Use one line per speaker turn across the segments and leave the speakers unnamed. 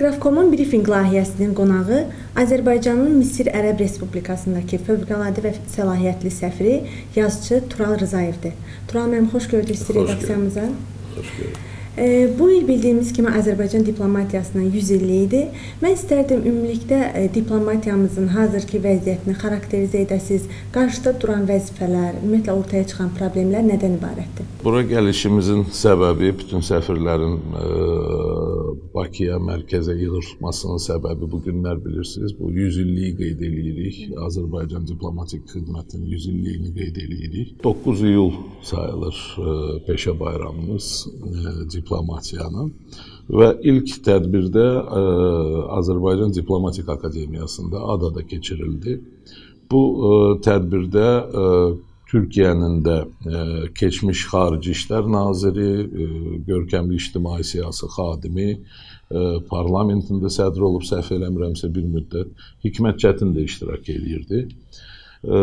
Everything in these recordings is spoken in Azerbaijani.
Teleqraf.com-un brifinq layihəsinin qonağı Azərbaycanın Misir Ərəb Respublikasındakı fövqəladə və səlahiyyətli səfiri yazıçı Tural Rızayevdir. Tural müəllim, xoş gördük sizi redaksiyamıza.
Xoş gördük.
Bu il bildiyimiz kimi Azərbaycan diplomatiyasının 100 illiyidir. Mən istərdim ümumilikdə e, diplomatiyamızın hazırki vəziyyətini xarakterizə edəsiz. Qarşıda duran vəzifələr, ümumiyyətlə ortaya çıxan problemlər nədən ibarətdir?
Bura gəlişimizin səbəbi bütün səfirlərin ə, Bakıya, mərkəzə yığılmasının səbəbi bu günlər bilirsiniz, bu 100 illiyi qeyd eləyirik. Azərbaycan diplomatik xidmətinin 100 illiyini qeyd eləyirik. 9 iyul sayılır ə, peşə bayramımız ə, diplomatiyanın və ilk tədbirdə ə, Azərbaycan Diplomatik Akademiyasında adada keçirildi. Bu tədbirdə Türkiyənin də ə, keçmiş Xarici İşlər naziri, ə, görkəmli ictimai siyasi xadimi, ə, parlamentində sədr olub səhv eləmirəmsə bir müddət Hikmət Çətin də iştirak eləyirdi. Ə,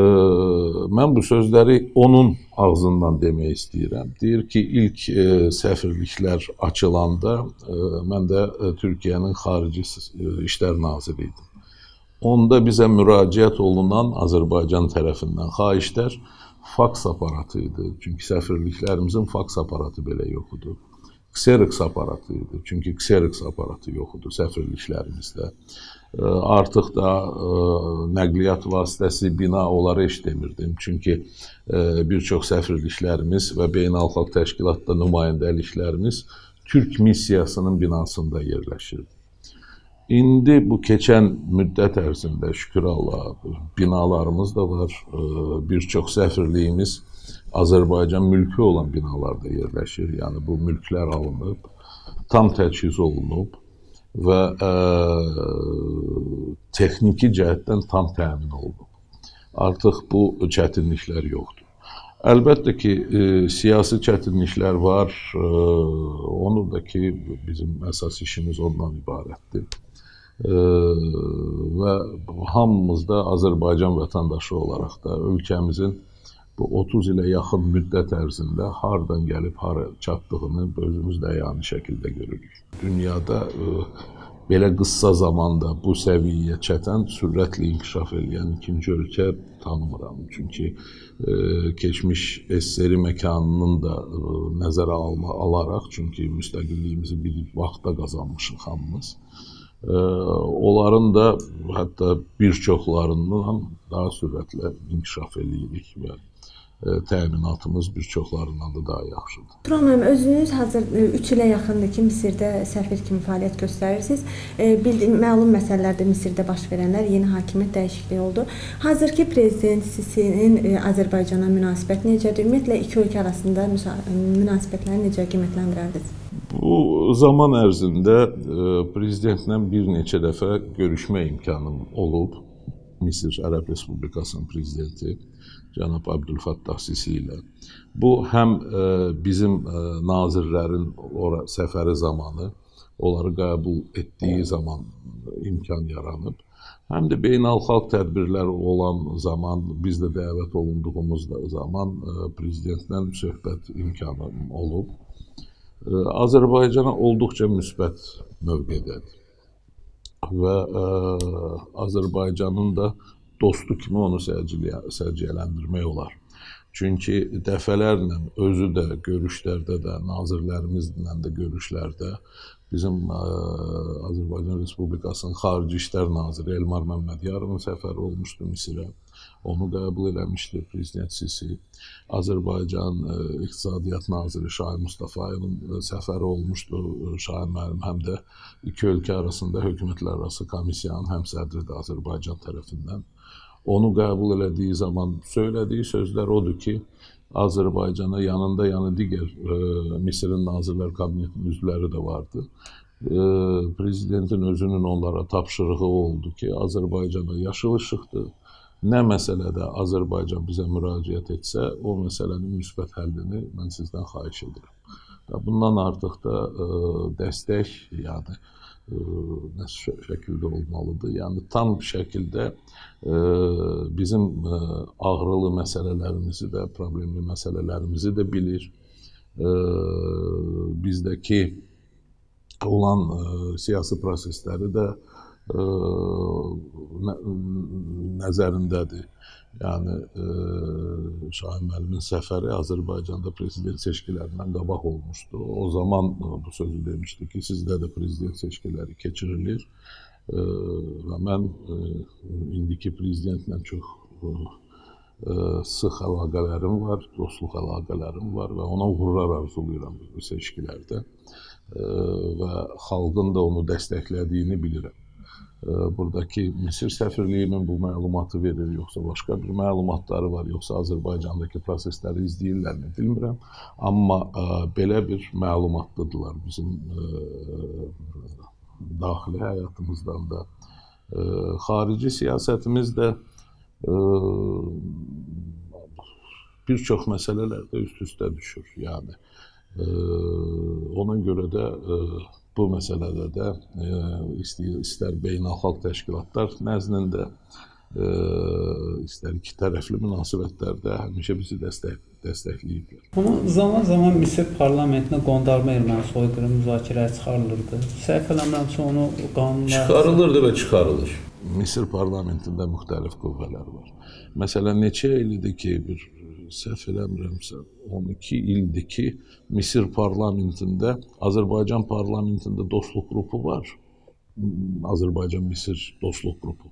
mən bu sözləri onun ağzından demək istəyirəm. Deyir ki, ilk ə, səfirliklər açılanda ə, mən də ə, Türkiyənin Xarici İşlər naziri idim. Onda bizə müraciət olunan Azərbaycan tərəfindən xahişlər faks aparatı idi. Çünki səfirliklərimizin faks aparatı belə yox idi. Xerox aparatı idi. Çünki Xerox aparatı yox idi səfirliklərimizdə. Artıq da nəqliyyat vasitəsi bina onlara heç demirdim. Çünki bir çox səfirliklərimiz və beynəlxalq təşkilatda nümayəndəliklərimiz Türk missiyasının binasında yerləşirdi. İndi bu keçən müddət ərzində şükür Allaha binalarımız da var. Bir çox səfirliyimiz Azərbaycan mülkü olan binalarda yerləşir. Yəni bu mülklər alınıb, tam təchiz olunub və ə, texniki cəhətdən tam təmin olunub. Artıq bu çətinliklər yoxdur. Əlbəttə ki, e, siyasi çətinliklər var. E, onu da ki, bizim əsas işimiz ondan ibarətdir və hamımız da Azərbaycan vətəndaşı olaraq da ölkəmizin bu 30 ilə yaxın müddət ərzində hardan gəlib hara çatdığını özümüz də yəni şəkildə görürük. Dünyada ə, belə qısa zamanda bu səviyyəyə çatan, sürətlə inkişaf edən ikinci ölkə tanımıram. Çünki ə, keçmiş SSR məkanının da ə, nəzərə alma alaraq, çünki müstəqilliyimizi bir vaxtda qazanmışıq hamımız onların da hətta bir çoxlarından daha sürətlə inkişaf eləyirik və təminatımız bir çoxlarından da daha yaxşıdır.
Turan müəllim, özünüz hazır 3 ilə yaxındır ki, Misirdə səfir kimi fəaliyyət göstərirsiniz. Bildiyim məlum məsələlərdə Misirdə baş verənlər, yeni hakimiyyət dəyişikliyi oldu. Hazırki prezident Sisinin Azərbaycana münasibəti necədir? Ümumiyyətlə iki ölkə arasında münasibətləri necə qiymətləndirərdiniz?
Bu zaman ərzində prezidentlə bir neçə dəfə görüşmə imkanım olub. Misir Ərəb Respublikasının prezidenti cənab Abdülfattah Sisi ilə. Bu həm ə, e, bizim ə, e, nazirlərin ora səfəri zamanı onları qəbul etdiyi zaman imkan yaranıb. Həm də beynəlxalq tədbirlər olan zaman, biz də dəvət olunduğumuz zaman e, prezidentlə söhbət imkanı olub. Azərbaycana olduqca müsbət mövqedədir. Və ə, Azərbaycanın da dostu kimi onu sərgiləyə, sərgiləndirmək olar. Çünki dəfələrlə özü də görüşlərdə də, nazirlərimizlə də görüşlərdə bizim ə, Azərbaycan Respublikasının Xarici İşlər naziri Elmar Məmmədyarովun səfəri olmuşdu Misirə. Onu qəbul eləmişdi prezident Sisi. Azərbaycan ə, İqtisadiyyat naziri Şahin Mustafayevin səfəri olmuşdu Şahin müəllim həm də iki ölkə arasında hökumətlərarası komissiyanın həmsədridir Azərbaycan tərəfindən onu qəbul elədiyi zaman söylədiyi sözlər odur ki, Azərbaycana yanında yəni digər e, Misirin Nazirlər Kabinetinin üzvləri də vardı. E, prezidentin özünün onlara tapşırığı oldu ki, Azərbaycana yaşıl işıqdır. Nə məsələdə Azərbaycan bizə müraciət etsə, o məsələnin müsbət həllini mən sizdən xahiş edirəm. Bundan artıq da e, dəstək, yəni nə şəkildə olmalıdır. Yəni tam şəkildə bizim ağrılı məsələlərimizi də, problemli məsələlərimizi də bilir. Bizdəki olan siyasi prosesləri də nəzərindədir. Yəni ə, Şahin müəllimin səfəri Azərbaycanda prezident seçkilərindən qabaq olmuşdu. O zaman ə, bu sözü demişdi ki, sizdə də prezident seçkiləri keçirilir. Ə, və mən ə, indiki prezidentlə çox ə, sıx əlaqələrim var, dostluq əlaqələrim var və ona uğurlar arzulayıram bu seçkilərdə və xalqın da onu dəstəklədiyini bilirəm. Buradakı Misir səfirliyimin bu məlumatı verir, yoxsa başqa bir məlumatları var, yoxsa Azərbaycandakı prosesləri izləyirlərmi bilmirəm. Amma belə bir məlumatlıdırlar bizim daxili həyatımızdan da. Xarici siyasətimiz də bir çox məsələlərdə üst-üstə düşür. Yəni ona görə də bu məsələdə də istəyir istər beynəlxalq təşkilatlar nəzdində istər iki tərəfli münasibətlərdə həmişə bizi dəstək dəstəkləyiblər.
Amma zaman-zaman Misir parlamentinə qondarma erməni soyqırımı müzakirəyə çıxarılırdı. Səhv eləmirəmsə onu qanunla
çıxarılırdı və çıxarılır.
Misir parlamentində müxtəlif qüvvələr var. Məsələn, neçə ildir ki, bir səhv eləmirəmsə, 12 ildir ki, Misir parlamentində, Azərbaycan parlamentində dostluq qrupu var. Azərbaycan-Misir dostluq qrupu.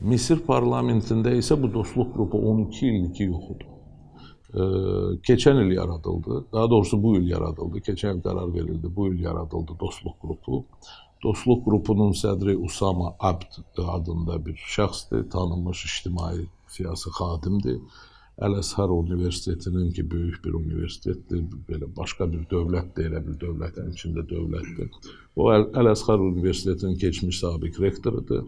Misir parlamentində isə bu dostluq qrupu 12 ildir ki, yoxdur. Keçən il yaradıldı. Daha doğrusu bu il yaradıldı. Keçən il qərar verildi. Bu il yaradıldı dostluq qrupu. Dostluq qrupunun sədri Usama Abd adında bir şəxsdir, tanınmış ictimai siyasi xadimdir. Əl-Əzhar Universitetinin ki, böyük bir universitetdir, belə başqa bir dövlət də elə bir dövlətin içində dövlətdir. O Əl-Əzhar Universitetinin keçmiş sabiq rektorudur.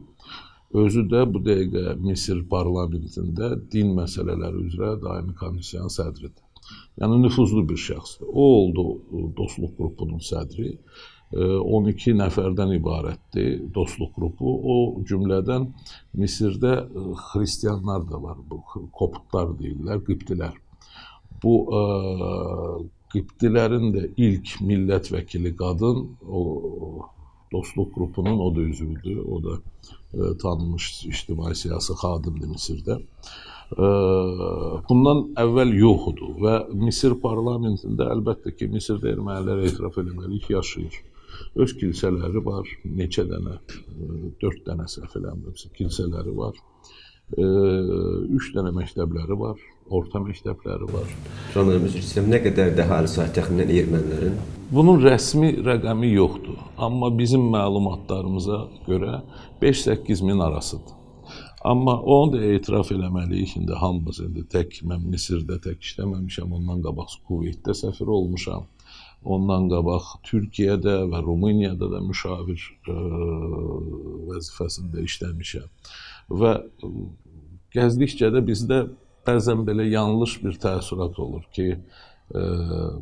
Özü də bu dəqiqə Misir parlamentində din məsələləri üzrə daimi komissiyanın sədridir. Yəni nüfuzlu bir şəxsdir. O oldu dostluq qrupunun sədri. 12 nəfərdən ibarətdir dostluq qrupu. O cümlədən Misirdə xristianlar da var. Bu koptlar deyirlər, qibtilər. Bu ə, qibtilərin də ilk millət vəkili qadın o dostluq qrupunun o da üzvüdür. O da ə, tanınmış ictimai siyasi xadimdir Misirdə. Ə, bundan əvvəl yoxdur və Misir parlamentində əlbəttə ki, Misirdə ermənilər etiraf eləməliyik yaşayır. Öz kilsələri var, neçə dənə, 4 dənə səhv eləmirəmsə, kilsələri var. 3 dənə məktəbləri var, orta məktəbləri var.
Canımız istəyirəm, nə qədər də əhali sayı təxminən ermənilərin?
Bunun rəsmi rəqəmi yoxdur, amma bizim məlumatlarımıza görə 5-8 min arasıdır. Amma onu da etiraf eləməliyik. İndi hamımız indi tək mən Misirdə tək işləməmişəm, ondan qabaq Kuveytdə səfir olmuşam. Ondan qabaq Türkiyədə və Rumuniyada da müşavir ə, vəzifəsində işləmişəm. Və gəzdikcə də bizdə bəzən belə yanlış bir təəssürat olur ki, ə,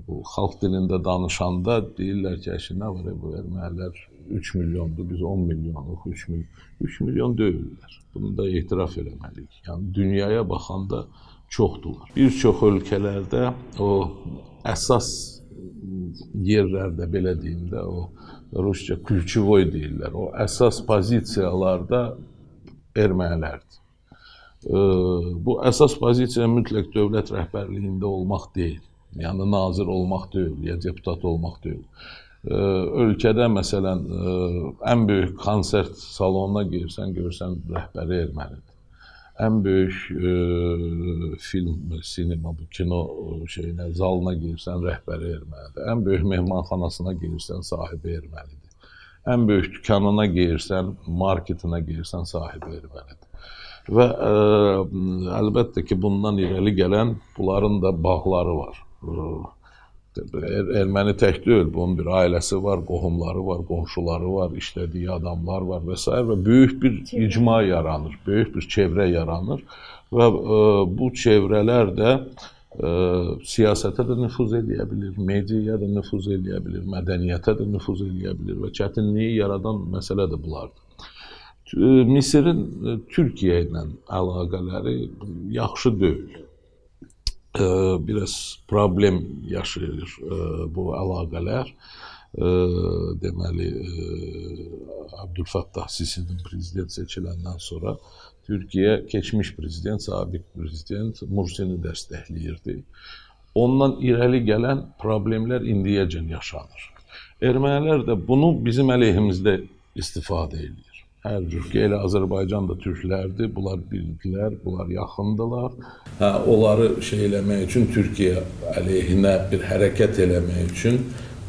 bu xalq dilində danışanda deyirlər ki, əşi nə var bu ermənilər 3 milyondur, biz 10 milyonluq, 3 milyon. 3 milyon deyirlər. Bunu da etiraf eləməliyik. Yəni dünyaya baxanda çoxdular. Bir çox ölkələrdə o əsas yerlərdə belə deyim də o rusca ключевой deyirlər. O əsas pozisiyalarda ermənilərdir. Bu əsas pozisiya mütləq dövlət rəhbərliyində olmaq deyil. Yəni nazir olmaq deyil, ya deputat olmaq deyil. Ölkədə məsələn ən böyük konsert salonuna girsən, görsən rəhbəri ermənidir ən böyük e, film, sinema, bu kino şeyinə, zalına girsən rəhbəri ermənidir. Ən böyük mehmanxanasına girsən sahibi ermənidir. Ən böyük dükanına girsən, marketinə girsən sahibi ermənidir. Və ə, əlbəttə ki, bundan irəli gələn bunların da bağları var. Er erməni tək deyil, bunun bir ailəsi var, qohumları var, qonşuları var, işlədiyi adamlar var və s. və böyük bir icma yaranır, böyük bir çevrə yaranır və ə, e, bu çevrələr də ə, e, siyasətə də nüfuz edə bilər, mediaya da nüfuz edə bilər, mədəniyyətə də nüfuz edə bilər və çətinliyi yaradan məsələ də bunlardır. Misirin e, Türkiyə ilə əlaqələri yaxşı deyil biraz problem yaşayır bu əlaqələr. e, deməli e, Abdülfattah Sisinin prezident seçiləndən sonra Türkiyə keçmiş prezident, sabiq prezident Mursini dəstəkləyirdi. Ondan irəli gələn problemlər indiyəcən yaşanır. Ermənilər də bunu bizim əleyhimizdə istifadə edir. Hər cür qeyri Azərbaycan da türklərdir. Bunlar bildilər, bunlar yaxındılar. Hə, onları şey eləmək üçün Türkiyə əleyhinə bir hərəkət eləmək üçün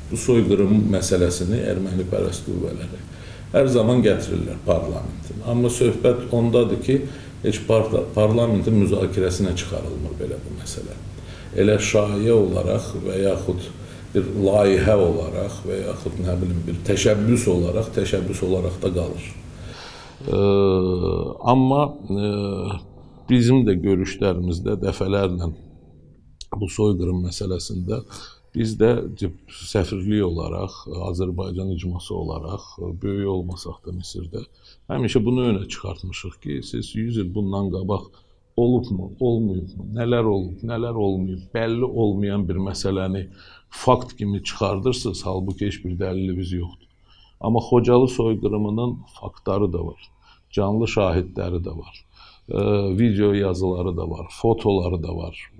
bu soyqırım məsələsini erməni pərəst qüvvələri hər zaman gətirirlər parlamentin. Amma söhbət ondadır ki, heç parlamentin müzakirəsinə çıxarılmır belə bu məsələ. Elə şayiə olaraq və yaxud bir layihə olaraq və yaxud nə bilim bir təşəbbüs olaraq, təşəbbüs olaraq da qalır. Amma ə, bizim də görüşlərimizdə dəfələrlə bu soyqırım məsələsində Biz də səfirlik olaraq, Azərbaycan icması olaraq, böyük olmasaq da Misirdə həmişə bunu önə çıxartmışıq ki, siz 100 il bundan qabaq olubmu, olmayıbmı, nələr olub, nələr olmayıb, bəlli olmayan bir məsələni fakt kimi çıxardırsınız, halbuki heç bir dəliliniz yoxdur. Amma Xocalı soyqırımının faktları da var, canlı şahidləri də var video yazıları da var, fotoları da var.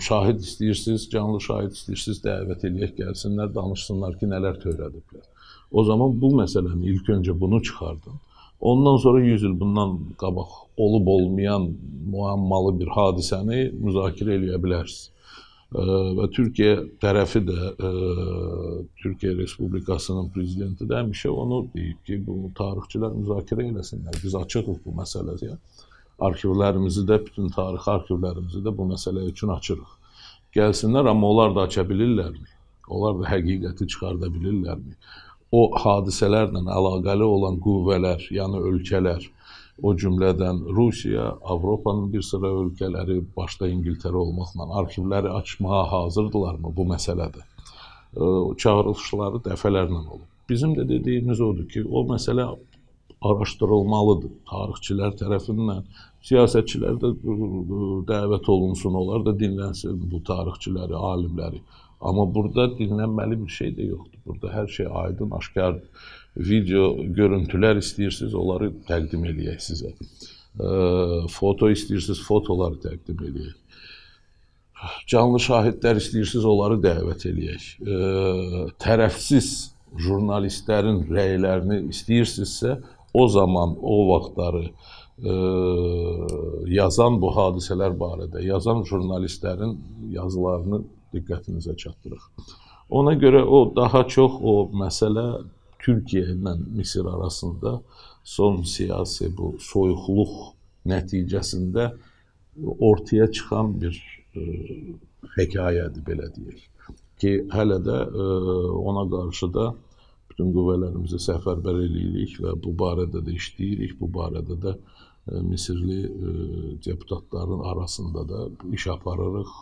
Şahid istəyirsiniz, canlı şahid istəyirsiniz, dəvət eləyək gəlsinlər, danışsınlar ki, nələr törədiblər. O zaman bu məsələni ilk öncə bunu çıxardın. Ondan sonra 100 il bundan qabaq olub olmayan muammalı bir hadisəni müzakirə eləyə bilərsiniz. Və Türkiyə tərəfi də Türkiyə Respublikasının prezidenti də həmişə onu deyib ki, bu tarixçilər müzakirə eləsinlər. Biz açığıq bu məsələyə arxivlərimizi də, bütün tarixi arxivlərimizi də bu məsələ üçün açırıq. Gəlsinlər, amma onlar da aça bilirlərmi? Onlar da həqiqəti çıxarda bilirlərmi? O hadisələrlə əlaqəli olan qüvvələr, yəni ölkələr, o cümlədən Rusiya, Avropanın bir sıra ölkələri, başda İngiltərə olmaqla arxivləri açmağa hazırdılarmı bu məsələdə? Çağırılışları dəfələrlə olub. Bizim də dediyimiz odur ki, o məsələ araşdırılmalıdır. Tarixçilər tərəfindən siyasətçilər də dəvət olunsun, onlar da dinlənsin bu tarixçiləri, alimləri. Amma burada dinlənməli bir şey də yoxdur. Burada hər şey aydın, aşkardır. Video görüntülər istəyirsiniz, onları təqdim eləyək sizə. E, foto istəyirsiniz, fotoları təqdim eləyək. Canlı şahidlər istəyirsiniz, onları dəvət eləyək. E, tərəfsiz jurnalistlərin rəylərini istəyirsinizsə, o zaman, o vaxtları e, yazan bu hadisələr barədə yazan jurnalistlərin yazılarını diqqətinizə çatdırıq. Ona görə o daha çox o məsələ Türkiyə ilə Misir arasında son siyasi bu soyuqluq nəticəsində ortaya çıxan bir e, hekayədir belə deyək. Ki hələ də e, ona qarşı da bütün qüvvələrimizi səfərbər eləyirik və bu barədə də işləyirik. Bu barədə də e, Misirli e, deputatların arasında da iş aparırıq,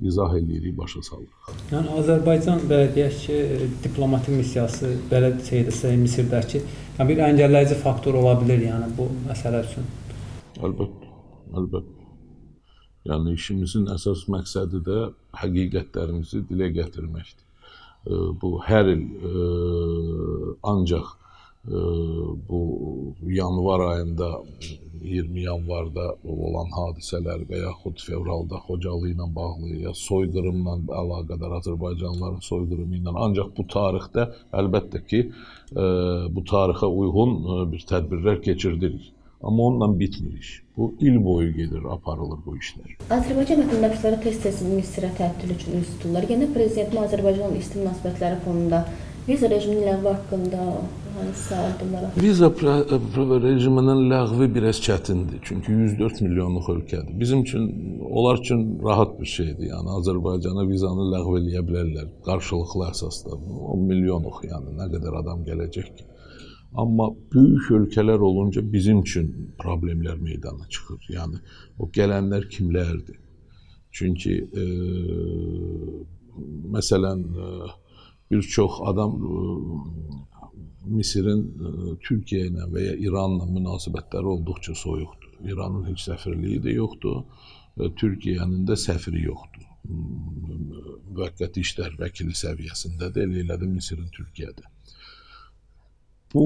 izah eləyirik, başa salırıq.
Yəni Azərbaycan və deyək ki, diplomatik missiyası belə şeydəsə Misirdəki yəni bir əngəlləyici faktor ola bilər yəni bu məsələ üçün.
Əlbəttə, əlbəttə. Yəni işimizin əsas məqsədi də həqiqətlərimizi dilə gətirməkdir bu hər il ancaq bu yanvar ayında 20 yanvarda olan hadisələr və yaxud fevralda Xocalı ilə bağlı ya soyqırımla əlaqədar Azərbaycanlıların soyqırımı ilə ancaq bu tarixdə əlbəttə ki bu tarixə uyğun bir tədbirlər keçirdirik. Amma onunla bitmir iş. Bu il boyu gedir, aparılır bu işlər.
Azərbaycan vətəndaşları tez-tez Misrə tətil üçün üz tuturlar. Yenə prezidentin Azərbaycanla isti münasibətləri fonunda viza rejiminin ləğvi haqqında?
Viza rejiminin ləğvi biraz çətindir. Çünki 104 milyonluq ölkədir. Bizim üçün, onlar üçün rahat bir şeydir. Yəni Azərbaycana vizanı ləğv eləyə bilərlər qarşılıqlı əsasda. 10 milyonluq, yəni nə qədər adam gələcək ki. Amma böyük ölkələr olunca bizim üçün problemlər meydana çıxır. Yəni o gələnlər kimlərdir? Çünki e, məsələn e, bir çox adam e, Misirin e, Türkiyə ilə və ya İranla münasibətləri olduqca soyuqdur. İranın heç səfirliyi də yoxdur, Türkiyənin də səfiri yoxdur. müvəqqəti işlər vəkili səviyyəsindədir, elə elə də Misirin Türkiyədə. Bu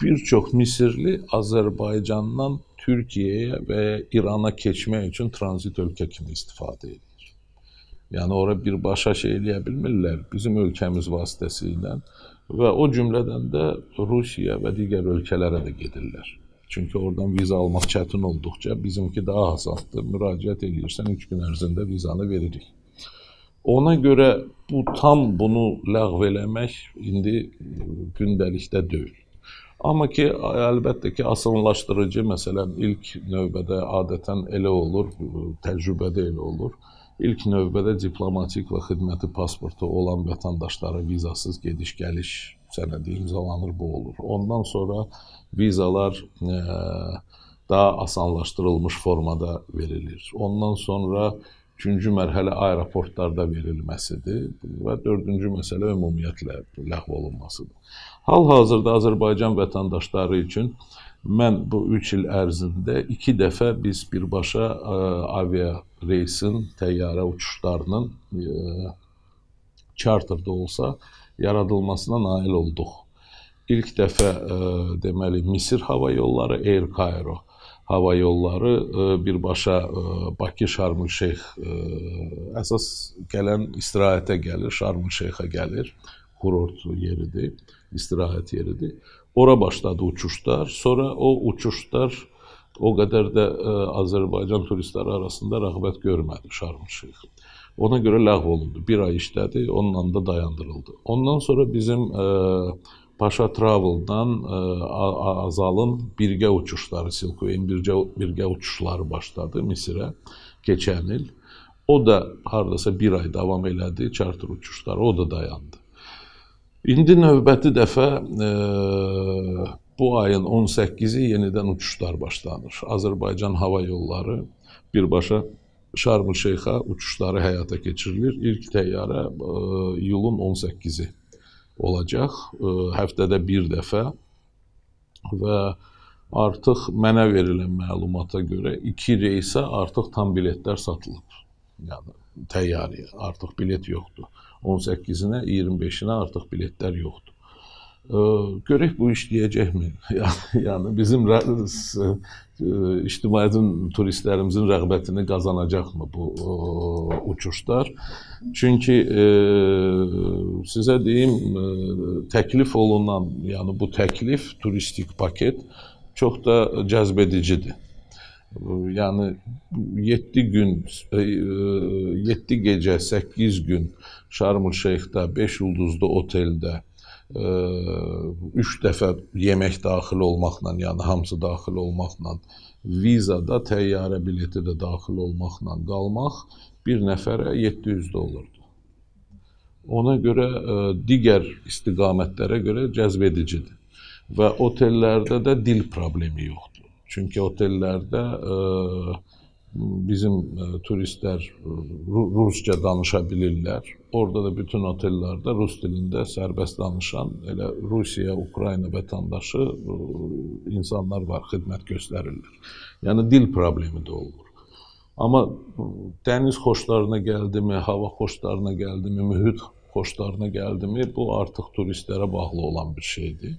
bir çox Misirli Azərbaycandan Türkiyəyə və İrana keçmək üçün tranzit ölkə kimi istifadə edir. Yəni ora birbaşa şey eləyə bilmirlər bizim ölkəmiz vasitəsilə və o cümlədən də Rusiya və digər ölkələrə də gedirlər. Çünki oradan viza almaq çətin olduqca bizimki daha asandır. Müraciət edirsən 3 gün ərzində vizanı veririk. Ona görə bu tam bunu ləğv eləmək indi gündəlikdə deyil. Amma ki, əlbəttə ki, asanlaşdırıcı, məsələn, ilk növbədə adətən elə olur, təcrübədə elə olur. İlk növbədə diplomatik və xidməti pasportu olan vətəndaşlara vizasız gediş-gəliş sənədi imzalanır, bu olur. Ondan sonra vizalar e, daha asanlaşdırılmış formada verilir. Ondan sonra üçüncü mərhələ aeroportlarda verilməsidir və dördüncü məsələ ümumiyyətlə ləğv olunmasıdır. Hal-hazırda Azərbaycan vətəndaşları üçün mən bu 3 il ərzində 2 dəfə biz birbaşa ə, e, avia reysin, təyyarə uçuşlarının ə, e, charterdə olsa yaradılmasına nail olduq. İlk dəfə ə, e, deməli Misir hava yolları Air Cairo hava yolları ə, birbaşa ə, Bakı Şarm-el-Şeyx əsas gələn istirahətə gəlir, Şarm-el-Şeyxə gəlir. Kurort yeridir, istirahət yeridir. Ora başladı uçuşlar. Sonra o uçuşlar o qədər də ə, Azərbaycan turistləri arasında rəğbət görmədi Şarm-el-Şeyx. Ona görə ləğv olundu. Bir ay işlədi, onunla da dayandırıldı. Ondan sonra bizim ə, Paşa Travel-dan e, Azalın birgə uçuşları, Silkwayn birgə, birgə uçuşları başladı Misirə keçən il. O da hardasa bir ay davam elədi, charter uçuşları, o da dayandı. İndi növbəti dəfə e, bu ayın 18-i yenidən uçuşlar başlanır. Azərbaycan Hava Yolları birbaşa Şarm-el-Şeyxə uçuşları həyata keçirilir. İlk təyyarə e, iyulun 18-i olacaq e, həftədə bir dəfə və artıq mənə verilən məlumata görə 2 reysə artıq tam biletlər satılıb. Yəni təyyarəyə artıq bilet yoxdur. 18-inə, 25-inə artıq biletlər yoxdur. Görək bu işləyəcəkmi? Yəni, bizim ictimaiyyətin, turistlərimizin rəğbətini qazanacaqmı bu uçuşlar? Çünki e, sizə deyim, e, təklif olunan, yəni bu təklif turistik paket çox da cəzbedicidir. Yəni 7 gün, 7 e, gecə, 8 gün Şarm-el-Şeyxdə 5 ulduzlu oteldə üç dəfə yemək daxil olmaqla, yəni hamısı daxil olmaqla, vizada təyyarə bileti də daxil olmaqla qalmaq bir nəfərə 700 dollardır. Ona görə ə, digər istiqamətlərə görə cəzbedicidir. Və otellərdə də dil problemi yoxdur. Çünki otellərdə ə, bizim ə, turistlər rusca danışa bilirlər. Orada da bütün otellərdə rus dilində sərbəst danışan elə Rusiya, Ukrayna vətəndaşı e, insanlar var, xidmət göstərirlər. Yəni dil problemi də olur. Amma dəniz xoşlarına gəldimi, hava xoşlarına gəldimi, mühit xoşlarına gəldimi, bu artıq turistlərə bağlı olan bir şeydir.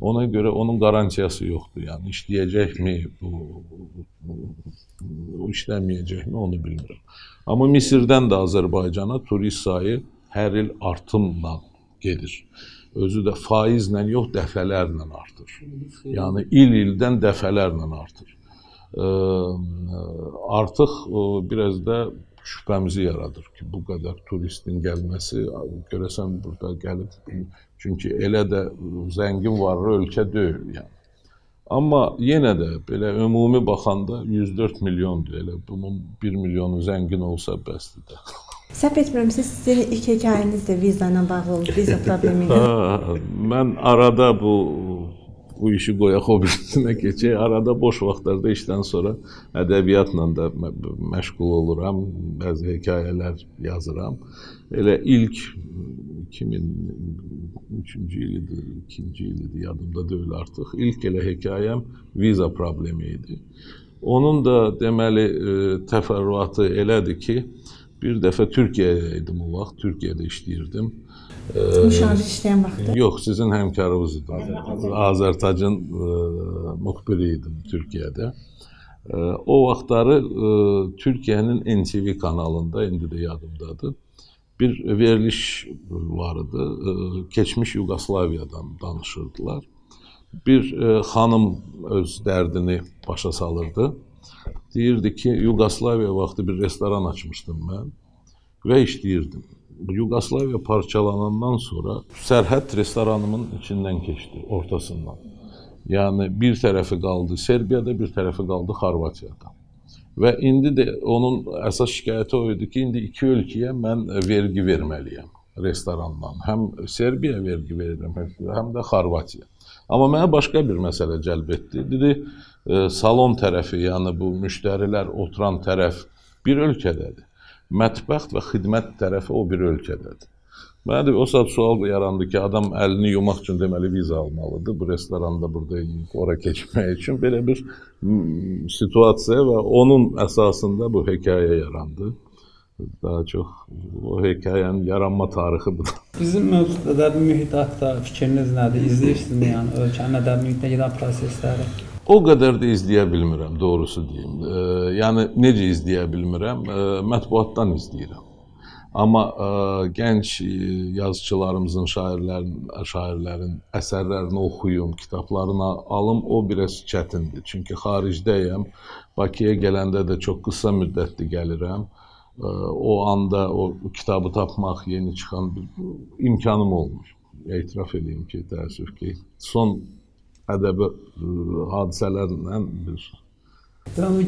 Ona görə onun qarantiyası yoxdur. Yəni işləyəcəkmi, bu, işləməyəcəkmi, onu bilmirəm. Amma Misirdən də Azərbaycana turist sayı hər il artımla gedir. Özü də faizlə yox, dəfələrlə artır. Yəni il-ildən dəfələrlə artır. Artıq biraz da şübhəmizi yaradır ki, bu qədər turistin gəlməsi görəsən burada gəlib çünki elə də zəngin varlı ölkə deyil yəni. Amma yenə də belə ümumi baxanda 104 milyondur. Elə bunun 1 milyonu zəngin olsa bəsdir də.
Səhv etmirəmsə sizin ilk hekayəniz də viza ilə bağlı oldu, viza problemi ilə.
Mən arada bu bu işi qoyaq o birisinə keçək. Arada boş vaxtlarda işdən sonra ədəbiyyatla da məşğul oluram. Bəzi hekayələr yazıram. Elə ilk 2003-cü il idi, 2-ci il idi, yadımda deyil artıq. İlk elə hekayəm viza problemi idi. Onun da deməli təfərrüatı elədir ki, Bir dəfə Türkiyədə idim o vaxt, Türkiyədə işləyirdim.
Müşavir işləyən vaxtı.
Yox, sizin həmkarınız idim. Azərtacın ə, müxbiri idim Türkiyədə. Ə, O vaxtları ə, Türkiyənin NTV kanalında, indi də yadımdadır, bir veriliş var idi. Ə, Keçmiş Yugoslaviyadan danışırdılar. Bir ə, xanım öz dərdini başa salırdı. Deyirdi ki, Yugoslaviya vaxtı bir restoran açmışdım mən və işləyirdim. Yugoslaviya parçalanandan sonra sərhəd restoranımın içindən keçdi, ortasından. Yəni bir tərəfi qaldı Serbiyada, bir tərəfi qaldı Xorvatiyada. Və indi də onun əsas şikayəti o idi ki, indi iki ölkəyə mən vergi verməliyəm restorandan. Həm Serbiya vergi verirəm, həm də Xorvatiya. Amma mənə başqa bir məsələ cəlb etdi. Dedi, e, salon tərəfi, yəni bu müştərilər oturan tərəf bir ölkədədir. Mətbəx və xidmət tərəfi o bir ölkədədir. Mənə də o saat sual yarandı ki, adam əlini yumaq üçün deməli viza almalıdır. Bu restoranda burada yeyib ora keçmək üçün belə bir situasiya və onun əsasında bu hekayə yarandı. Daha çox o hekayənin yaranma tarixi budur.
Bizim mövcud ədəbi mühit haqqında fikriniz nədir? İzləyirsinizmi yəni ölkənin ədəbi mühitdə gedən prosesləri?
O qədər də izləyə bilmirəm, doğrusu deyim. E, yəni necə izləyə bilmirəm? E, mətbuatdan izləyirəm. Amma ə, gənc ə, yazıçılarımızın, şairlərin, şairlərin əsərlərini oxuyum, kitablarını alım, o biraz çətindir. Çünki xaricdəyəm. Bakıya gələndə də çox qısa müddətli gəlirəm. Ə, o anda o kitabı tapmaq, yeni çıxan bir imkanım olmur. Etiraf edeyim ki, təəssüf ki, son ədəbi ə, hadisələrlə bir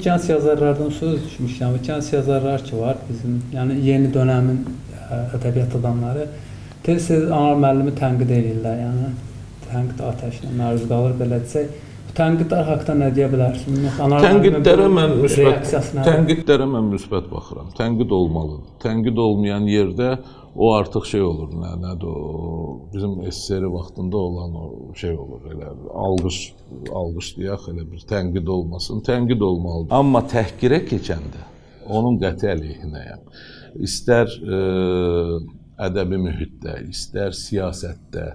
gənc yazarlardan söz düşmüşəm. Gənc yazarlar ki var bizim, yəni yeni dövrün ə, ədəbiyyat adamları tez-tez Anar müəllimi tənqid edirlər, yəni tənqid atəşinə məruz qalır belə desək. Tənqidlər haqqında nə deyə bilərsiniz? Anar
Tənqidlərə mən müsbət tənqidlərə mən müsbət baxıram. Tənqid olmalıdır. Tənqid olmayan yerdə o artıq şey olur, nə nədir o bizim SSR vaxtında olan o şey olur elə alqış alqış deyək elə bir tənqid olmasın. Tənqid olmalıdır. Amma təhqirə keçəndə onun qəti əleyhinəyəm. İstər ə, ədəbi mühitdə, istər siyasətdə,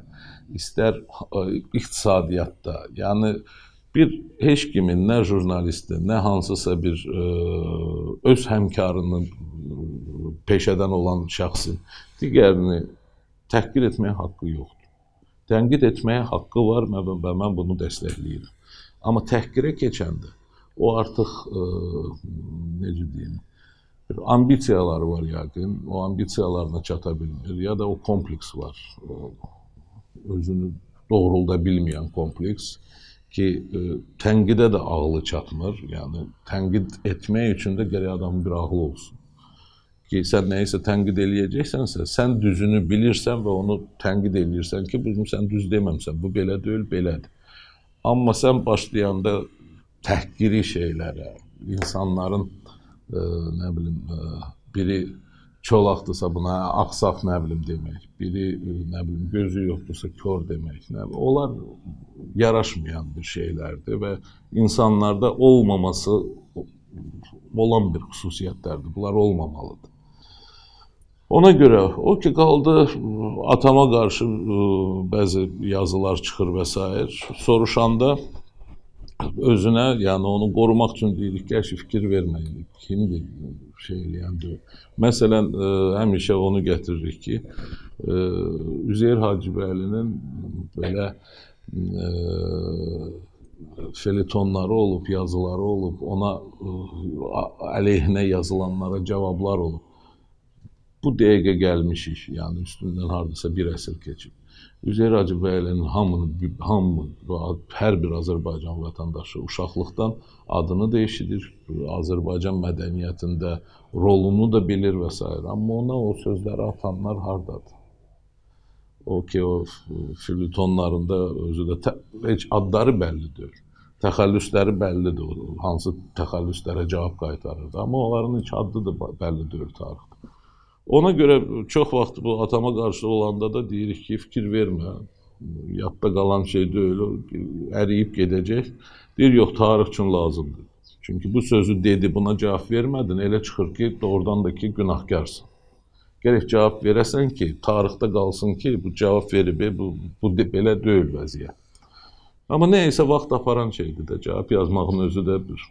istər ə, iqtisadiyyatda, yəni bir heç kimin nə jurnalistin, nə hansısa bir ə, öz həmkarının ə, peşədən olan şəxsin digərini təhqir etməyə haqqı yoxdur. Tənqid etməyə haqqı var və mən bunu dəstəkləyirəm. Amma təhqirə keçəndə o artıq ə, necə deyim, ambisiyaları var yəqin, o ambisiyalarına çata bilmir ya da o kompleks var. O, özünü doğrulda bilməyən kompleks ki, ə, tənqidə də ağlı çatmır. Yəni tənqid etmək üçün də gərək adamın bir ağlı olsun. Ki sən nəyisə tənqid eləyəcəksənsə, sən düzünü bilirsən və onu tənqid eləyirsən ki, bunu sən düz deməmisən. Bu belə deyil, belədir. Amma sən başlayanda təhqiri şeylərə, insanların ə, nə bilim, ə, biri çolaqdırsa buna ağsaq nə bilim demək, biri nə bilim gözü yoxdursa kör demək, nə bilim, onlar yaraşmayan bir şeylərdir və insanlarda olmaması olan bir xüsusiyyətlərdir. Bunlar olmamalıdır. Ona görə o ki qaldı atama qarşı ə, bəzi yazılar çıxır və s. soruşanda özünə, yəni onu qorumaq üçün deyirik ki, əşi fikir verməyin. Kimdir şey eləyən deyil. Məsələn, ə, həmişə onu gətiririk ki, ə, Üzeyir Hacıbəylinin belə ə, felitonları olub, yazıları olub, ona ə, əleyhinə yazılanlara cavablar olub. Bu dəqiqə gəlmişik, yəni üstündən hardasa bir əsr keçib. Üzeyir Hacıbəylinin hamını, hamı, hər bir Azərbaycan vətəndaşı uşaqlıqdan adını dəyişidir, Azərbaycan mədəniyyətində rolunu da bilir və s. Amma ona o sözləri atanlar hardadır? O ki, o filitonlarında özü də heç adları bəllidir. Təxəllüsləri bəllidir, hansı təxəllüslərə cavab qaytarırdı. Amma onların heç adı da bəlli deyil tarixdə. Ona görə çox vaxt bu atama qarşı olanda da deyirik ki, fikir vermə. Yadda qalan şey deyil, əriyib gedəcək. Deyir, yox, tarix üçün lazımdır. Çünki bu sözü dedi, buna cavab vermədin, elə çıxır ki, doğrudan da ki, günahkarsın. Gərək cavab verəsən ki, tarixdə qalsın ki, bu cavab verib, bu, bu belə deyil vəziyyət. Amma nə isə vaxt aparan şeydir də, cavab yazmağın özü də bir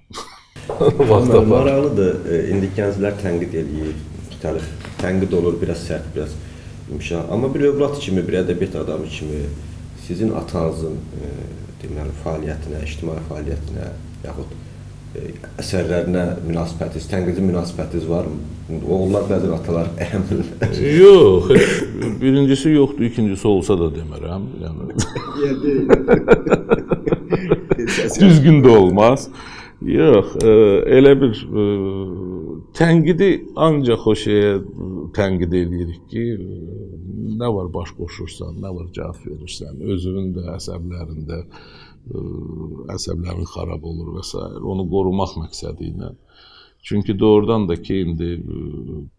vaxt aparan.
Maraqlıdır. E, İndi gənclər tənqid eləyir. Müxtəlif tənqid olur, biraz sərt, biraz yumşaq. Amma bir övlad kimi, bir ədəbiyyat adamı kimi sizin atanızın e, deməli fəaliyyətinə, ictimai fəaliyyətinə yaxud e, əsərlərinə münasibətiniz, tənqidi münasibətiniz varmı? Oğullar bəzən atalar əhəmmirlər.
Yox, birincisi yoxdur, ikincisi olsa da demərəm. Yəni düzgün də olmaz. Yox, ə, elə bir ə, tənqidi ancaq o şeyə tənqid eləyirik ki, nə var baş qoşursan, nə var cavab verirsən, özünün də əsəblərində əsəblərin xarab olur və s. onu qorumaq məqsədi ilə. Çünki doğrudan da ki, indi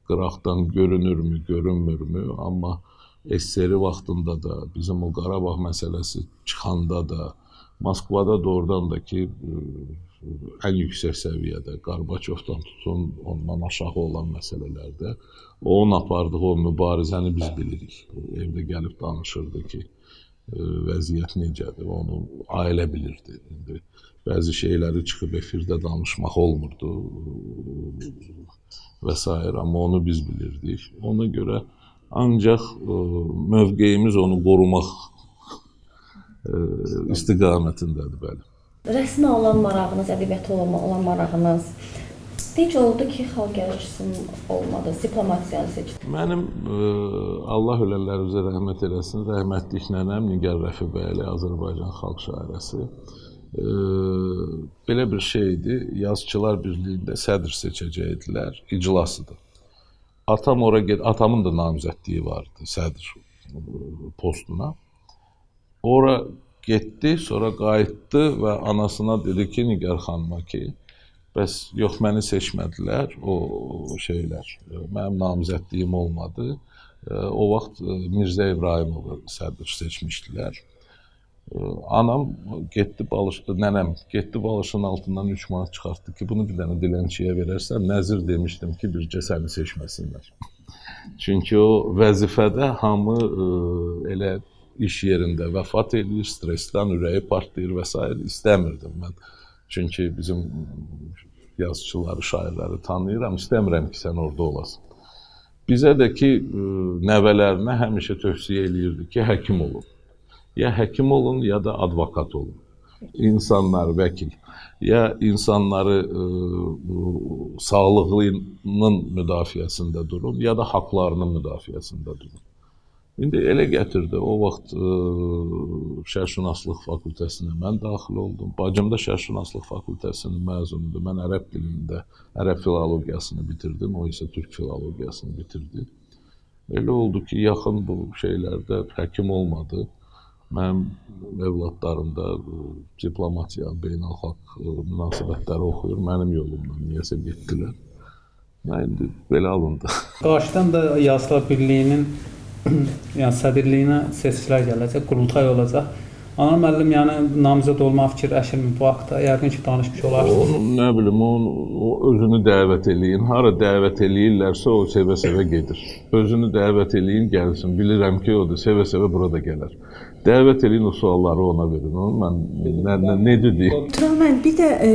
qıraqdan görünürmü, görünmürmü, amma SSR vaxtında da bizim o Qarabağ məsələsi çıxanda da Moskvada doğrudan da ki, ən yüksək səviyyədə Qarbaçovdan tutun ondan aşağı olan məsələlərdə onun apardığı o mübarizəni biz bilirik. Evdə gəlib danışırdı ki, vəziyyət necədir, onu ailə bilirdi. İndi bəzi şeyləri çıxıb efirdə danışmaq olmurdu və s. amma onu biz bilirdik. Ona görə ancaq mövqeyimiz onu qorumaq istiqamətindədir, bəli.
Rəsmə olan marağınız, ədəbiyyata olan, olan marağınız Heç oldu ki, xalq yazıçısının olmadı, diplomatiyanı seçdiniz.
Mənim ə, Allah ölənlərimizə rəhmət eləsin, rəhmətlik nənəm Nigar Rəfibəyli, Azərbaycan xalq şairəsi. Ə, belə bir şeydi, yazıçılar birliyində sədr seçəcəkdilər, iclasıdır. Atam ora get, atamın da namizədliyi vardı sədr postuna. Ora getdi, sonra qayıtdı və anasına dedi ki, Nigar xanıma ki, Bəs yox məni seçmədilər o, şeylər. Mənim namizədliyim olmadı. O vaxt Mirzə İbrahimovu sədr seçmişdilər. Anam getdi balışdı, nənəm getdi balışın altından 3 manat çıxartdı ki, bunu bir dənə dilənçiyə verərsən, nəzir demişdim ki, bircə səni seçməsinlər. Çünki o vəzifədə hamı ə, elə iş yerində vəfat edir, stressdən ürəyi partlayır və s. istəmirdim mən. Çünki bizim yazıçıları, şairləri tanıyıram, istəmirəm ki, sən orada olasan. Bizə də ki, nəvələrinə həmişə tövsiyə eləyirdi ki, həkim olun. Ya həkim olun, ya da advokat olun. İnsanlar vəkil. Ya insanları ə, sağlığının müdafiəsində durun, ya da haqlarının müdafiəsində durun. İndi elə gətirdi. O vaxt ə, e, şərqşünaslıq fakültəsinə mən daxil oldum. Bacım da şərqşünaslıq fakültəsinin məzunudur. Mən ərəb dilində ərəb filologiyasını bitirdim, o isə türk filologiyasını bitirdi. Elə oldu ki, yaxın bu şeylərdə həkim olmadı. Mənim övladlarım da e, diplomatiya, beynəlxalq e, münasibətləri oxuyur. Mənim yolumdan niyəsə getdilər. Mən indi belə alındı.
Qarşıdan da Yazılar Birliyinin yəni sədrliyinə seçkilər gələcək, qurultay olacaq. Anar müəllim, yəni namizəd olmaq fikirləşirmi bu haqda? Yəqin ki, danışmış olarsınız.
O, nə bilim, o, o özünü dəvət eləyin. Hara dəvət eləyirlərsə, o sevə-sevə gedir. Özünü dəvət eləyin, gəlsin. Bilirəm ki, odur, sevə-sevə burada gələr. Dəvət eləyin o sualları ona verin. Onu mən nə, nə necə deyim?
Tural müəllim, bir də e,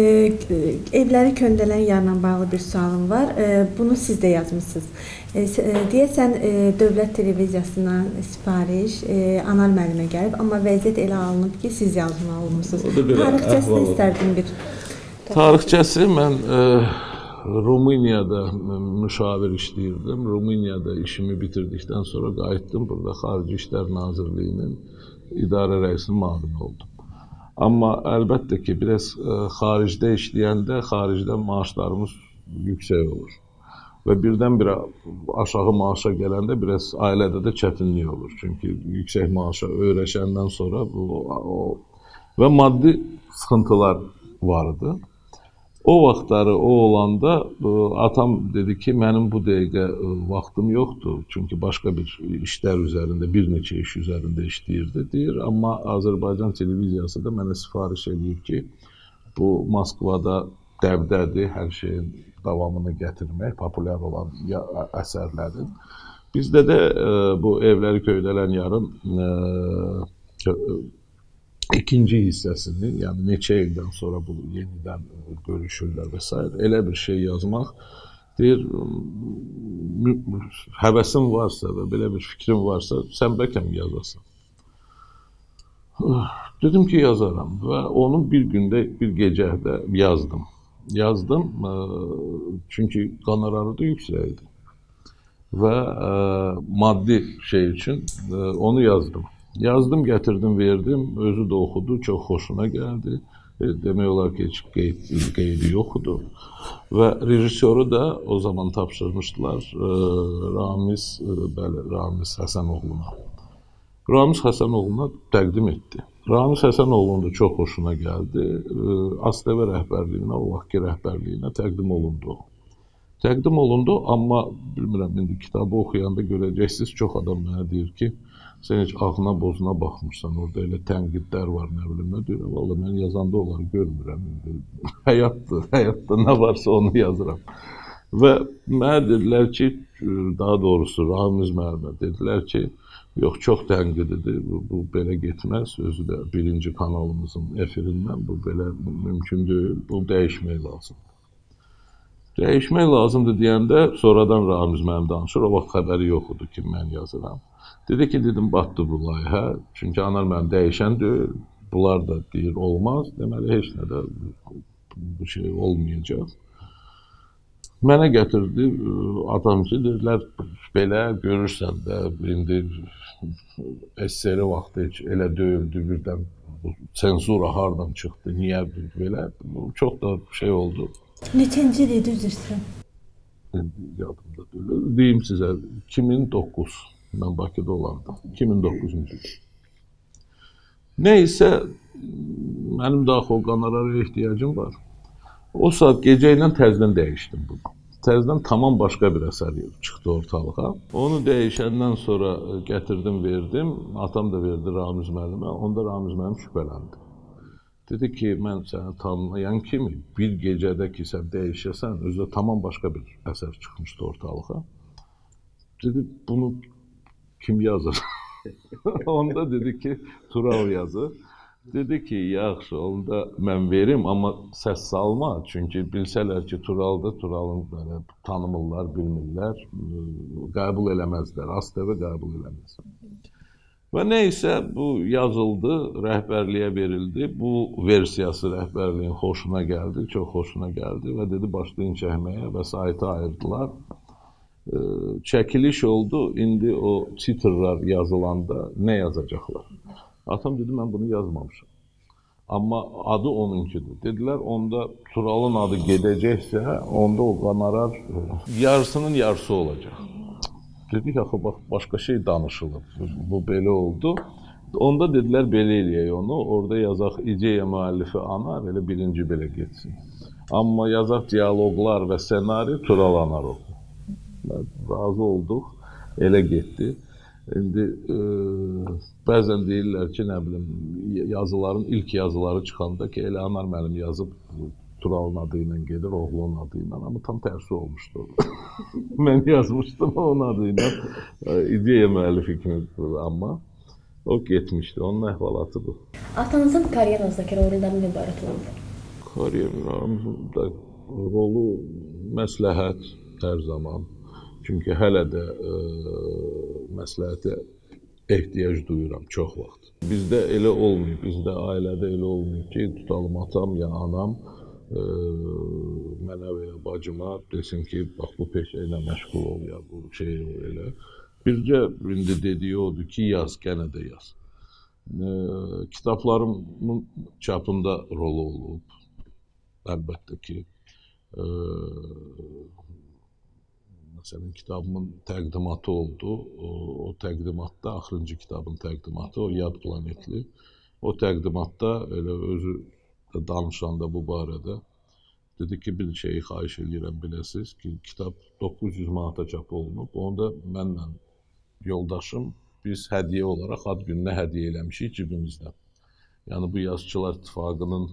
evləri köndələn yarla bağlı bir sualım var. E, bunu siz də yazmısınız. E, e, deyəsən e, dövlət televiziyasından sifariş e, Anar müəllimə gəlib, amma vəziyyət elə alınıb ki, siz yazmalı olmusunuz. Tarixçəsini istərdim bir.
Tarixçəsi mən e, Rumuniyada müşavir işləyirdim. Rumuniyada işimi bitirdikdən sonra qayıtdım burada Xarici İşlər Nazirliyinin idarə rəisinin müavini oldum. Amma əlbəttə ki, biraz ə, e, xaricdə işləyəndə xaricdə maaşlarımız yüksək olur. Və birdən-birə aşağı maaşa gələndə biraz ailədə də çətinlik olur. Çünki yüksək maaşa öyrəşəndən sonra bu o və maddi sıxıntılar var idi. O vaxtları o olanda e, atam dedi ki, mənim bu dəqiqə e, vaxtım yoxdur. Çünki başqa bir işlər üzərində, bir neçə iş üzərində işləyirdi, deyir. Amma Azərbaycan televiziyası da mənə sifariş edib ki, bu Moskvada dəbdədir, hər şeyin davamını gətirmək, populyar olan əsərlərin. Bizdə də ə, bu evləri köydələn yarın ə, ikinci hissəsini, yəni neçə ildən sonra bu yenidən görüşürlər və s. elə bir şey yazmaq deyir həvəsin varsa və belə bir fikrin varsa, sən bəlkə yazasan. Dedim ki, yazaram və onu bir gündə, bir gecədə yazdım. Yazdım, çünki qonorarı da yüksək idi. Və ə, maddi şey üçün ə, onu yazdım. Yazdım, gətirdim, verdim. Özü də oxudu, çox xoşuna gəldi. E, demək olar ki, heç qeyd, qeydi yox idi. Və rejissoru da o zaman tapşırmışdılar e, Ramiz, e, bəli, Ramiz Həsənoğluna. Ramiz Həsənoğluna təqdim etdi. Ramiz Həsənoğlunun da çox xoşuna gəldi. ASTV rəhbərliyinə, o vaxtki rəhbərliyinə təqdim olundu. Təqdim olundu, amma bilmirəm indi kitabı oxuyanda görəcəksiniz, çox adam mənə deyir ki, sən heç ağına bozuna baxmırsan, orada elə tənqidlər var, nə bilim nə deyirəm. Valla mən yazanda onları görmürəm. həyatdır, həyatda nə varsa onu yazıram. Və mənə dedilər ki, daha doğrusu Ramiz müəllimə dedilər ki, yox çox tənqididir, bu, bu belə getməz. Özü də birinci kanalımızın efirindən bu belə mümkün deyil. Bu dəyişmək lazımdır. Dəyişmək lazımdır deyəndə sonradan Ramiz mənim danışır. O vaxt xəbəri yox idi ki, mən yazıram. Dedi ki, dedim, batdı bu layihə. Çünki anar mənim dəyişən deyil. Bunlar da deyir, olmaz. Deməli, heç nə də bu şey olmayacaq. Mənə gətirdi adamcı, dedilər, belə görürsən də, indi SSR vaxtı heç elə döyüldü birdən bu senzura hardan çıxdı, niyə belə? Çox da şey oldu.
Neçənci il idi üzr istəyirəm?
Yadımda deyil. Deyim sizə 2009 mən Bakıda olandım. 2009-cu il. Nə isə mənim də axı o qonorara ehtiyacım var. O saat gecə ilə təzədən dəyişdim bunu. Təzədən tamam başqa bir əsər çıxdı ortalığa. Onu dəyişəndən sonra gətirdim, verdim. Atam da verdi Ramiz müəllimə. Onda Ramiz müəllim şübhələndi. Dedi ki, mən səni tanıyan kimi bir gecədə ki, sən dəyişəsən, özü tamam başqa bir əsər çıxmışdı ortalığa. Dedi, bunu kim yazır? onda dedi ki, Tural yazır. Dedi ki, yaxşı, onda mən verim, amma səs salma. Çünki bilsələr ki, Turalda, Turalın belə tanımırlar, bilmirlər, qəbul eləməzlər. ASTV qəbul eləməz. Və nə isə bu yazıldı, rəhbərliyə verildi. Bu versiyası rəhbərliyin xoşuna gəldi, çox xoşuna gəldi və dedi başlayın çəkməyə və saytı ayırdılar çəkiliş oldu. İndi o titrlər yazılanda nə yazacaqlar? Atam dedi mən bunu yazmamışam. Amma adı onunkidir. Dedilər onda Turalın adı gedəcəksə, onda o qonorar yarısının yarısı olacaq. Dedik axı bax başqa şey danışılır. Bu belə oldu. Onda dedilər belə eləyək onu. Orada yazaq ideya müəllifi ana belə birinci belə getsin. Amma yazaq dialoqlar və ssenari Tural Anarov razı olduq, elə getdi. İndi e, bəzən deyirlər ki, nə bilim, yazıların ilk yazıları çıxanda ki, elə Anar müəllim yazıb Turalın adı ilə gedir, oğlunun adı ilə, amma tam tərsi olmuşdu. Mən yazmışdım onun adı ilə, ideya müəllifi kimi, amma o getmişdi, onun əhvalatı bu.
Atanızın karyeranızdakı rolundan nə ibarət oldu?
Karyeramda rolu məsləhət hər zaman Çünki hələ də ə, e, məsləhətə ehtiyac duyuram çox vaxt. Bizdə elə olmayıb, bizdə ailədə elə olmayıb ki, tutalım atam ya anam ə, e, mənə və ya bacıma desin ki, bax bu peşə ilə məşğul ol ya bu şey elə. Bircə indi dediyi odur ki, yaz, gənə də yaz. Ə, kitablarımın çapında rolu olub. Əlbəttə ki, ə, Məsələn, kitabımın təqdimatı oldu. O, o təqdimatda axırıncı kitabın təqdimatı, o Yad planetli. O təqdimatda elə özü danışanda bu barədə dedi ki, bir şeyi xahiş edirəm biləsiz ki, kitab 900 manata çap olunub. Onda mənlə yoldaşım biz hədiyyə olaraq ad gününə hədiyyə eləmişik cibimizdən. Yəni bu yazıçılar ittifaqının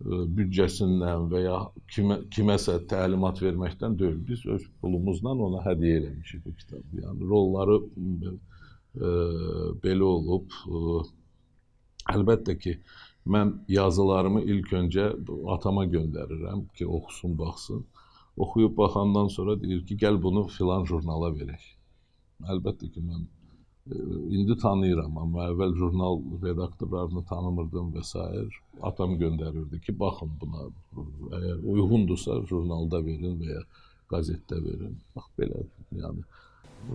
büdcəsindən və ya kimə, kiməsə təlimat verməkdən deyil. Biz öz pulumuzla ona hədiyyə eləmişik bu kitabı. Yəni rolları ə, e, belə olub. Ə, əlbəttə ki, mən yazılarımı ilk öncə atama göndərirəm ki, oxusun, baxsın. Oxuyub baxandan sonra deyir ki, gəl bunu filan jurnala verək. Əlbəttə ki, mən indi tanıyıram, amma əvvəl jurnal redaktorlarını tanımırdım və s. Atam göndərirdi ki, baxın buna, əgər uyğundursa jurnalda verin və ya qəzetdə verin. Bax belə, yəni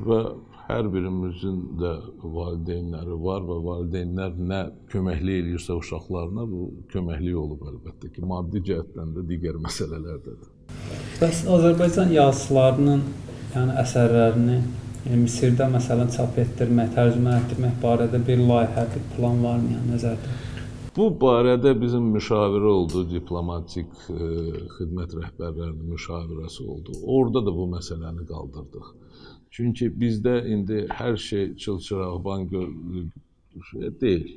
və hər birimizin də valideynləri var və valideynlər nə köməklik eləyirsə uşaqlarına bu köməklik olub əlbəttə ki, maddi cəhətdən də digər məsələlərdədir.
Bəs Azərbaycan yazıçılarının yəni əsərlərini Yəni Misirdə məsələn çap etdirmək, tərcümə etdirmək barədə bir layihə, bir plan varmı yəni nəzərdə?
Bu barədə bizim müşavirə oldu, diplomatik ə, e, xidmət rəhbərlərinin müşavirəsi oldu. Orada da bu məsələni qaldırdıq. Çünki bizdə indi hər şey çılçıraqban deyil.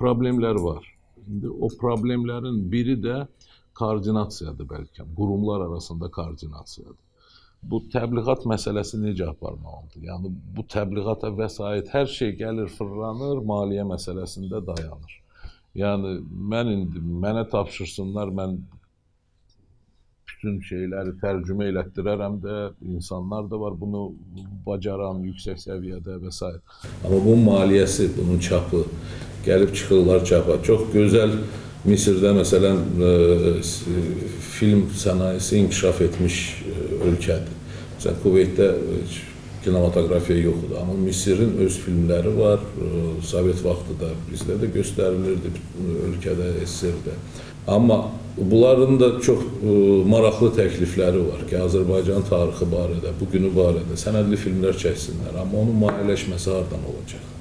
Problemlər var. İndi o problemlərin biri də koordinasiyadır bəlkə. Qurumlar arasında koordinasiyadır bu təbliğat məsələsi necə aparmalıdır? Yəni bu təbliğata vəsait hər şey gəlir, fırlanır, maliyyə məsələsində dayanır. Yəni mən indi mənə tapşırsınlar, mən bütün şeyləri tərcümə elətdirərəm də, insanlar da var bunu bacaran yüksək səviyyədə və s. Amma bu maliyyəsi, bunun çapı gəlib çıxırlar çapa. Çox gözəl Misirdə məsələn e, film sənayesi inkişaf etmiş e, ölkədir. Məsələn, Kuveytdə kinematografiya yoxdur, amma Misirin öz filmləri var. Sovet vaxtında bizdə də göstərilirdi ölkədə, SSR-də. Amma bunların da çox maraqlı təklifləri var ki, Azərbaycan tarixi barədə, bu günü barədə sənədli filmlər çəksinlər, amma onun maliyyələşməsi hardan olacaq?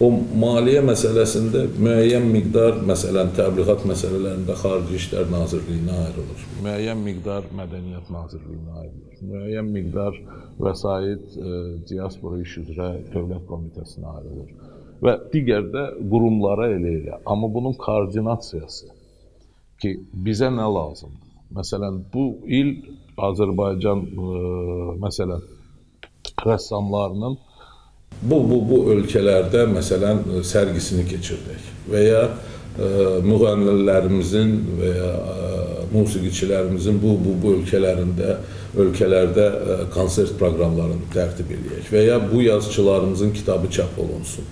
O maliyyə məsələsində müəyyən miqdar, məsələn, təbliğat məsələlərində Xarici İşlər Nazirliyinə ayrılır. Müəyyən miqdar Mədəniyyət Nazirliyinə ayrılır. Müəyyən miqdar vəsait e, diaspora iş üzrə Dövlət Komitəsinə ayrılır və digər də qurumlara elə elə. Amma bunun koordinasiyası ki, bizə nə lazımdır? Məsələn, bu il Azərbaycan e, məsələn rəssamlarının Bu, bu, bu ölkələrdə məsələn sərgisini keçirdək və ya ə, e, müğənnilərimizin və ya ə, e, musiqiçilərimizin bu, bu, bu ölkələrində ölkələrdə ə, e, konsert proqramlarını tərtib edək və ya bu yazıçılarımızın kitabı çap olunsun.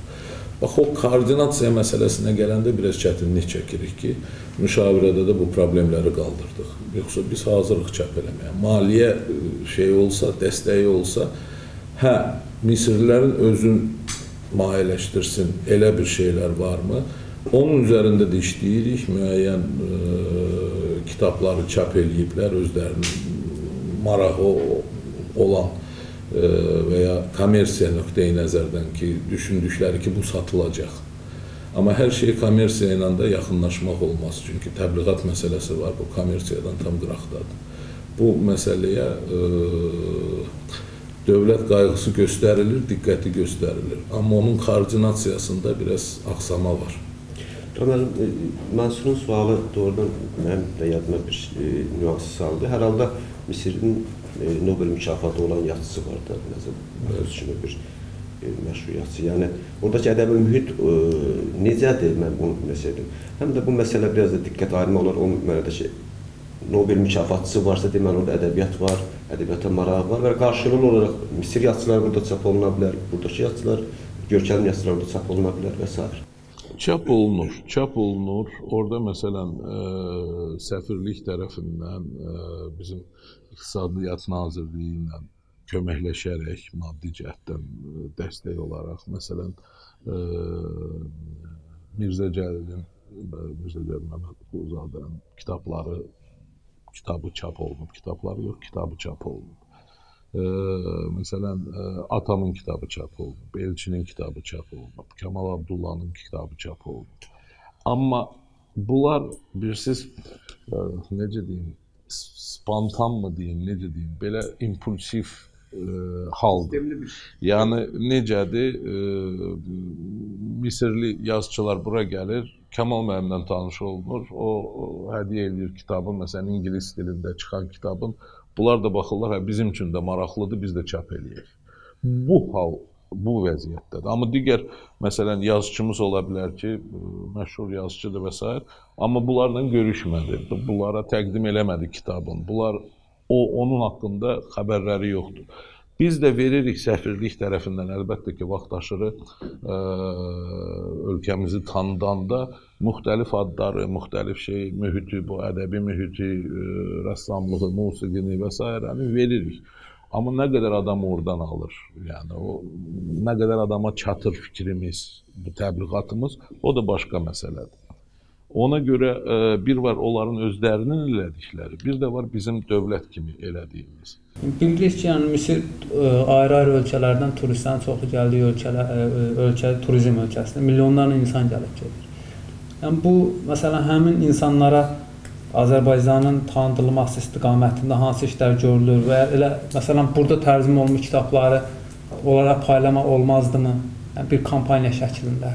Bax o koordinasiya məsələsinə gələndə biraz çətinlik çəkirik ki, müşavirədə də bu problemləri qaldırdıq. Yoxsa biz hazırıq çap eləməyə. Maliyyə şey olsa, dəstəyi olsa, hə, Misirlilərin özün mahiləşdirsin, elə bir şeylər varmı? Onun üzərində də işləyirik, müəyyən e, kitabları çap eləyiblər, özlərinin marağı olan e, və ya kommersiya nöqteyi nəzərdən ki, düşündükləri ki, bu satılacaq. Amma hər şey kommersiya ilə də yaxınlaşmaq olmaz. Çünki təbliğat məsələsi var, bu kommersiyadan tam qıraqdadır. Bu məsələyə e, dövlət qayğısı göstərilir, diqqəti göstərilir. Amma onun koordinasiyasında biraz axsama var.
Ömər, e, Mənsurun sualı doğrudan mənim də yadıma bir e, nüans saldı. Hər halda Misirin e, Nobel mükafatı olan yazıçısı var da, nəzər kimi bir e, məşhur yazıçı. Yəni oradakı ədəbi mühit e, necədir? Mən bunu məsələyim. Həm də bu məsələ biraz da diqqət ayırma olar o mənadakı Nobel mükafatçısı varsa deməli orada ədəbiyyat var, ədəbiyyata maraq var və qarşılıqlı olaraq Misir yazıçıları burada çap oluna bilər, buradakı yazıçılar, görkəmli yazıçılar burada çap oluna bilər və s.
Çap olunur, çap olunur. Orada məsələn ə, e, səfirlik tərəfindən ə, e, bizim İqtisadiyyat Nazirliyi ilə köməkləşərək maddi cəhətdən e, dəstək olaraq məsələn ə, Mirzə Cəlilin Mirzə Cəlil Məmmədquluzadənin kitabları kitabı çap olunub, kitabları yox, kitabı çap olunub. E, məsələn, e, atamın kitabı çap olunub, Elçinin kitabı çap olunub, Kamal Abdullahın kitabı çap olunub. Amma bunlar bilirsiniz, e, necə deyim, spontan mı deyim, necə deyim, belə impulsiv e, haldır. Yəni necədir? E, Misirli yazıçılar bura gəlir, Kamal müəllimlə tanış olunur. O, o hədiyyə eləyir kitabın, məsələn ingilis dilində çıxan kitabın. Bunlar da baxırlar, hə bizim üçün də maraqlıdır, biz də çap eləyək. Bu hal bu vəziyyətdədir. Amma digər məsələn yazıçımız ola bilər ki, məşhur yazıçıdır və s. amma bunlarla görüşmədi. Bunlara təqdim eləmədi kitabın. Bunlar o onun haqqında xəbərləri yoxdur. Biz də veririk səfirlik tərəfindən əlbəttə ki, vaxtaşırı ə, ölkəmizi tanıdanda müxtəlif adları, müxtəlif şey, mühiti, bu ədəbi mühiti, ə, rəssamlığı, musiqini və s. veririk. Amma nə qədər adam oradan alır, yəni o nə qədər adama çatır fikrimiz, bu təbliğatımız, o da başqa məsələdir. Ona görə ə, bir var onların özlərinin elədikləri, bir də var bizim dövlət kimi elədiyimiz.
Bilirik ki, yəni Misir ayrı-ayrı ölkələrdən turistlərin çoxu gəldiyi ölkələr ölkə turizm ölkəsində milyonlarla insan gəlib gedir. Yəni bu məsələn həmin insanlara Azərbaycanın tanıdılması istiqamətində hansı işlər görülür və elə məsələn burada tərcümə olunmuş kitabları onlara paylamaq olmazdımı? Yəni bir kampaniya şəklində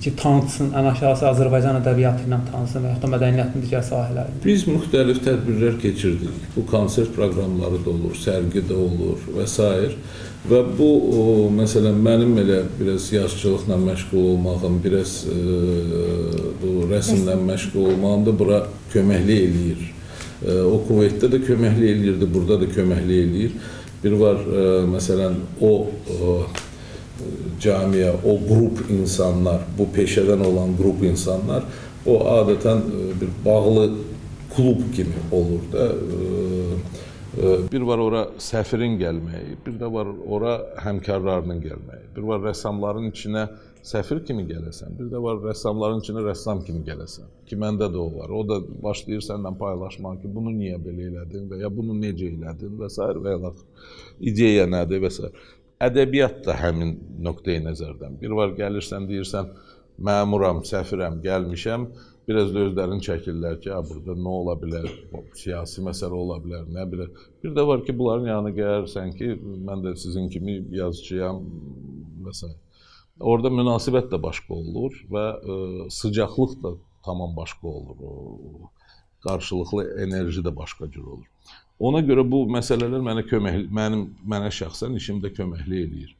ki, tanıtsın, ən aşağısı Azərbaycan ədəbiyyatı ilə tanısın və ya da mədəniyyətin digər sahələrində.
Biz müxtəlif tədbirlər keçirdik. Bu konsert proqramları da olur, sərgi də olur və s. Və bu o, məsələn mənim elə biraz yazıçılıqla məşğul olmağım, biraz e, bu rəsmlə məşğul olmağım da bura köməklik eləyir. E, o Kuveytdə də köməklik eləyirdi, burada da köməklik eləyir. Bir var e, məsələn o, o camiyə, o qrup insanlar, bu peşədən olan qrup insanlar, o adətən e, bir bağlı klub kimi olur da. E, e, bir var ora səfirin gəlməyi, bir də var ora həmkarlarının gəlməyi. Bir var rəssamların içinə səfir kimi gələsən, bir də var rəssamların içinə rəssam kimi gələsən. Ki məndə də o var. O da başlayır səndən paylaşmaq ki, bunu niyə belə elədin və ya bunu necə elədin və s. və ya ideya nədir və s ədəbiyyat da həmin nöqteyi nəzərdən. Bir var gəlirsən, deyirsən, məmuram, səfirəm, gəlmişəm, biraz da özlərini çəkirlər ki, burada nə ola bilər, siyasi məsələ ola bilər, nə bilər. Bir də var ki, bunların yanına gələrsən ki, mən də sizin kimi yazıcıyam və s. Orada münasibət də başqa olur və ə, e, sıcaqlıq da tamam başqa olur. O qarşılıqlı enerji də başqa cür olur. Ona görə bu məsələlər mənə kömək mənim mənə şəxsən işimdə köməklik eləyir.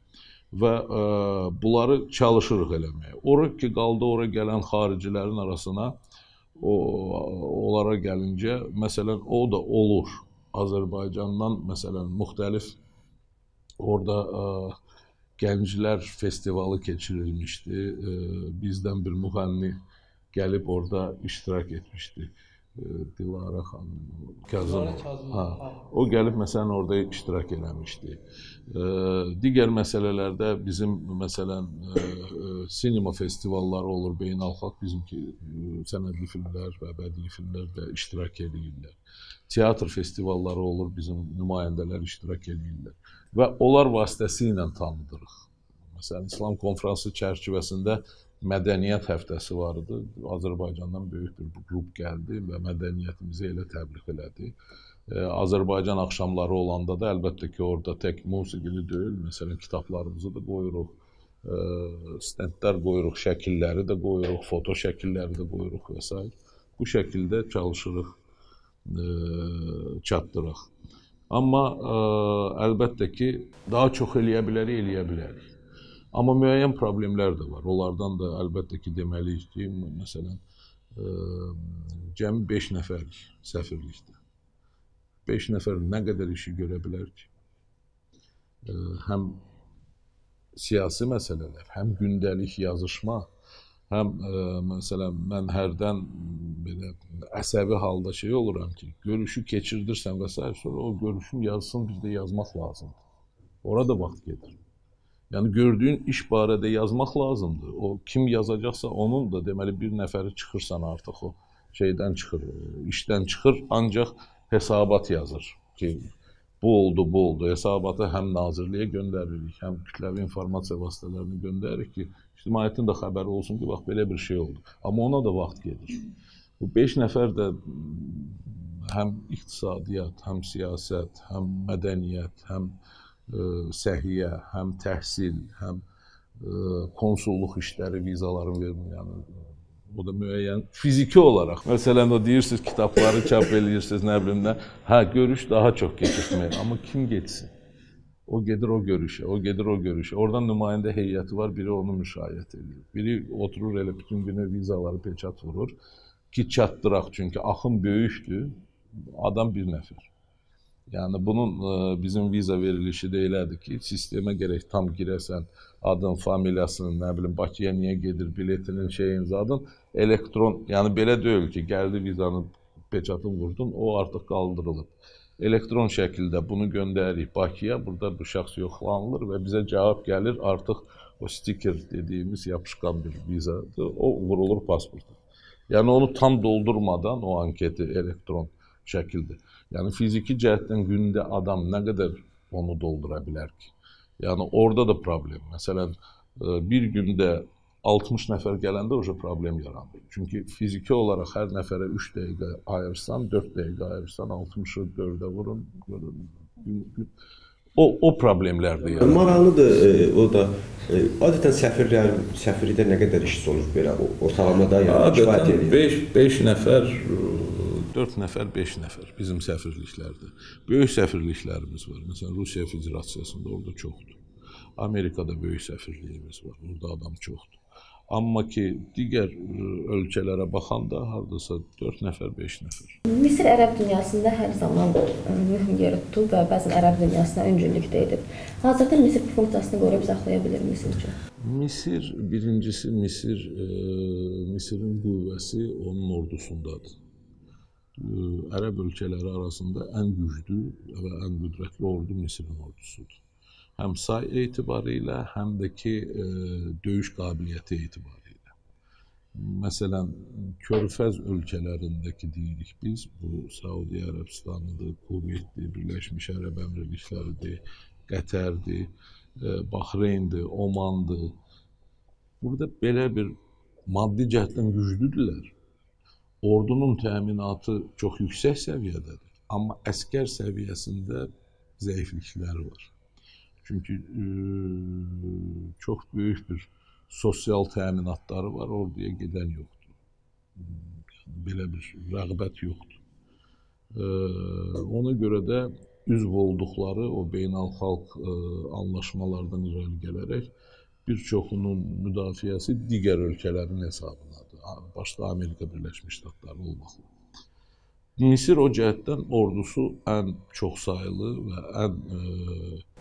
Və ə, e, bunları çalışırıq eləməyə. Ora ki qaldı ora gələn xaricilərin arasına o onlara gəlincə məsələn o da olur. Azərbaycandan məsələn müxtəlif orada ə, e, gənclər festivalı keçirilmişdi. Ə, e, bizdən bir müğənni gəlib orada iştirak etmişdi. Dilara xanım, Kazımov. Ha, o gəlib məsələn orada iştirak eləmişdi. Digər məsələlərdə bizim məsələn sinema festivalları olur, beynəlxalq bizimki sənədli filmlər və bədii filmlər də iştirak edirlər. Teatr festivalları olur, bizim nümayəndələr iştirak edirlər və onlar vasitəsilə tanıdırıq. Məsələn, İslam konfransı çərçivəsində mədəniyyət həftəsi var idi. Azərbaycandan böyük bir qrup gəldi və mədəniyyətimizi elə təbliğ elədi. Azərbaycan axşamları olanda da əlbəttə ki, orada tək musiqili deyil, məsələn, kitablarımızı da qoyuruq, stendlər qoyuruq, şəkilləri də qoyuruq, foto şəkilləri də qoyuruq və s. Bu şəkildə çalışırıq çatdıraq. Amma ə, əlbəttə ki, daha çox eləyə bilərik, eləyə bilərik. Amma müəyyən problemlər də var. Onlardan da əlbəttə ki, deməliyik ki, məsələn, ə, e, cəmi 5 nəfərlik səfirlikdə. 5 nəfər nə qədər işi görə bilər ki? Ə, e, həm siyasi məsələlər, həm gündəlik yazışma, həm ə, e, məsələn mən hərdən belə əsəbi halda şey oluram ki, görüşü keçirdirsən və s. sonra o görüşün yazısını bizdə yazmaq lazımdır. Ora da vaxt gedir. Yəni gördüyün iş barədə yazmaq lazımdır. O kim yazacaqsa onun da deməli bir nəfəri çıxırsan artıq o şeydən çıxır, işdən çıxır, ancaq hesabat yazır ki, bu oldu, bu oldu. Hesabatı həm nazirliyə göndəririk, həm kütləvi informasiya vasitələrinə göndəririk ki, ictimaiyyətin də xəbəri olsun ki, bax belə bir şey oldu. Amma ona da vaxt gedir. Bu 5 nəfər də həm iqtisadiyyat, həm siyasət, həm mədəniyyət, həm səhiyyə, həm təhsil, həm konsulluq işləri, vizaların vermə, yəni O da müəyyən fiziki olaraq. Məsələn, o deyirsiniz kitabları çap eləyirsiniz, nə bilim nə. Hə, görüş daha çox keçirmək, amma kim getsin? O gedir o görüşə, o gedir o görüşə. Oradan nümayəndə heyəti var, biri onu müşayiət edir. Biri oturur elə bütün günü vizaları peçat vurur ki, çatdıraq çünki axın böyükdür. Adam bir nəfər. Yəni bunun ə, bizim viza verilişi elədir ki, sistemə gərək tam girəsən, adın, familiyasını, nə bilim, Bakıya niyə gedir, biletinin şeyin zadın elektron, yəni belə deyil ki, gəldi vizanın peçatını vurdun, o artıq qaldırılıb. Elektron şəkildə bunu göndəririk Bakıya, burada bu şəxs yoxlanılır və bizə cavab gəlir, artıq o stiker dediyimiz yapışqan bir vizadır, o vurulur pasporta. Yəni onu tam doldurmadan o anketi elektron şəkildə. Yəni fiziki cəhətdən gündə adam nə qədər onu doldura bilər ki? Yəni orada da problem. Məsələn, e, bir gündə 60 nəfər gələndə oja problem yaranır. Çünki fiziki olaraq hər nəfərə 3 dəqiqə ayırsan, 4 dəqiqə ayırsan, 60-ı 4-ə vurun, görün. O o problemlərdir yəni.
Maraqlıdır e, o da e, adətən səfirlər səfirlikdə nə qədər işçi olur belə o- ortalamada yəni kifayət edir.
5 5 nəfər 4 nəfər, 5 nəfər bizim səfirliklərdə. Böyük səfirliklərimiz var. Məsələn, Rusiya Federasiyasında orada çoxdur. Amerikada böyük səfirliyimiz var. Orada adam çoxdur. Amma ki, digər ə, ölkələrə baxanda hardasa 4 nəfər, 5 nəfər.
Misir ərəb dünyasında hər zaman ə, mühüm yer tutub və bəzən ərəb dünyasına öncüllük də edib. Hazırda Misir bu funksiyasını qoruyub saxlaya bilirmi sizcə?
Misir birincisi Misir ə, Misirin qüvvəsi onun ordusundadır. Ərəb ölkələri arasında ən güclü və ən qüdrətli ordu Misirin ordusudur. Həm say etibarı ilə, həm də ki ə, döyüş qabiliyyəti etibarı ilə. Məsələn, Körfəz ölkələrindəki deyirik biz, bu Səudiyyə Ərəbistanıdır, Kuveytdir, Birləşmiş Ərəb Əmirlikləridir, Qətərdir, ə, Bahreyndir, Omandır. Burada belə bir maddi cəhətdən güclüdürlər. Ordunun təminatı çox yüksək səviyyədədir, amma əskər səviyyəsində zəiflikləri var. Çünki ə, çox böyük bir sosial təminatları var, orduya gedən yoxdur. Yəni belə bir rəğbət yoxdur. Ə, ona görə də üzv olduqları o beynəlxalq ə, anlaşmalardan irəli gələrək bir çoxunun müdafiəsi digər ölkələrin hesabınadır. Başda Amerika Birləşmiş Ştatları olmaqla. Misir o cəhətdən ordusu ən çoxsaylı və ən ə,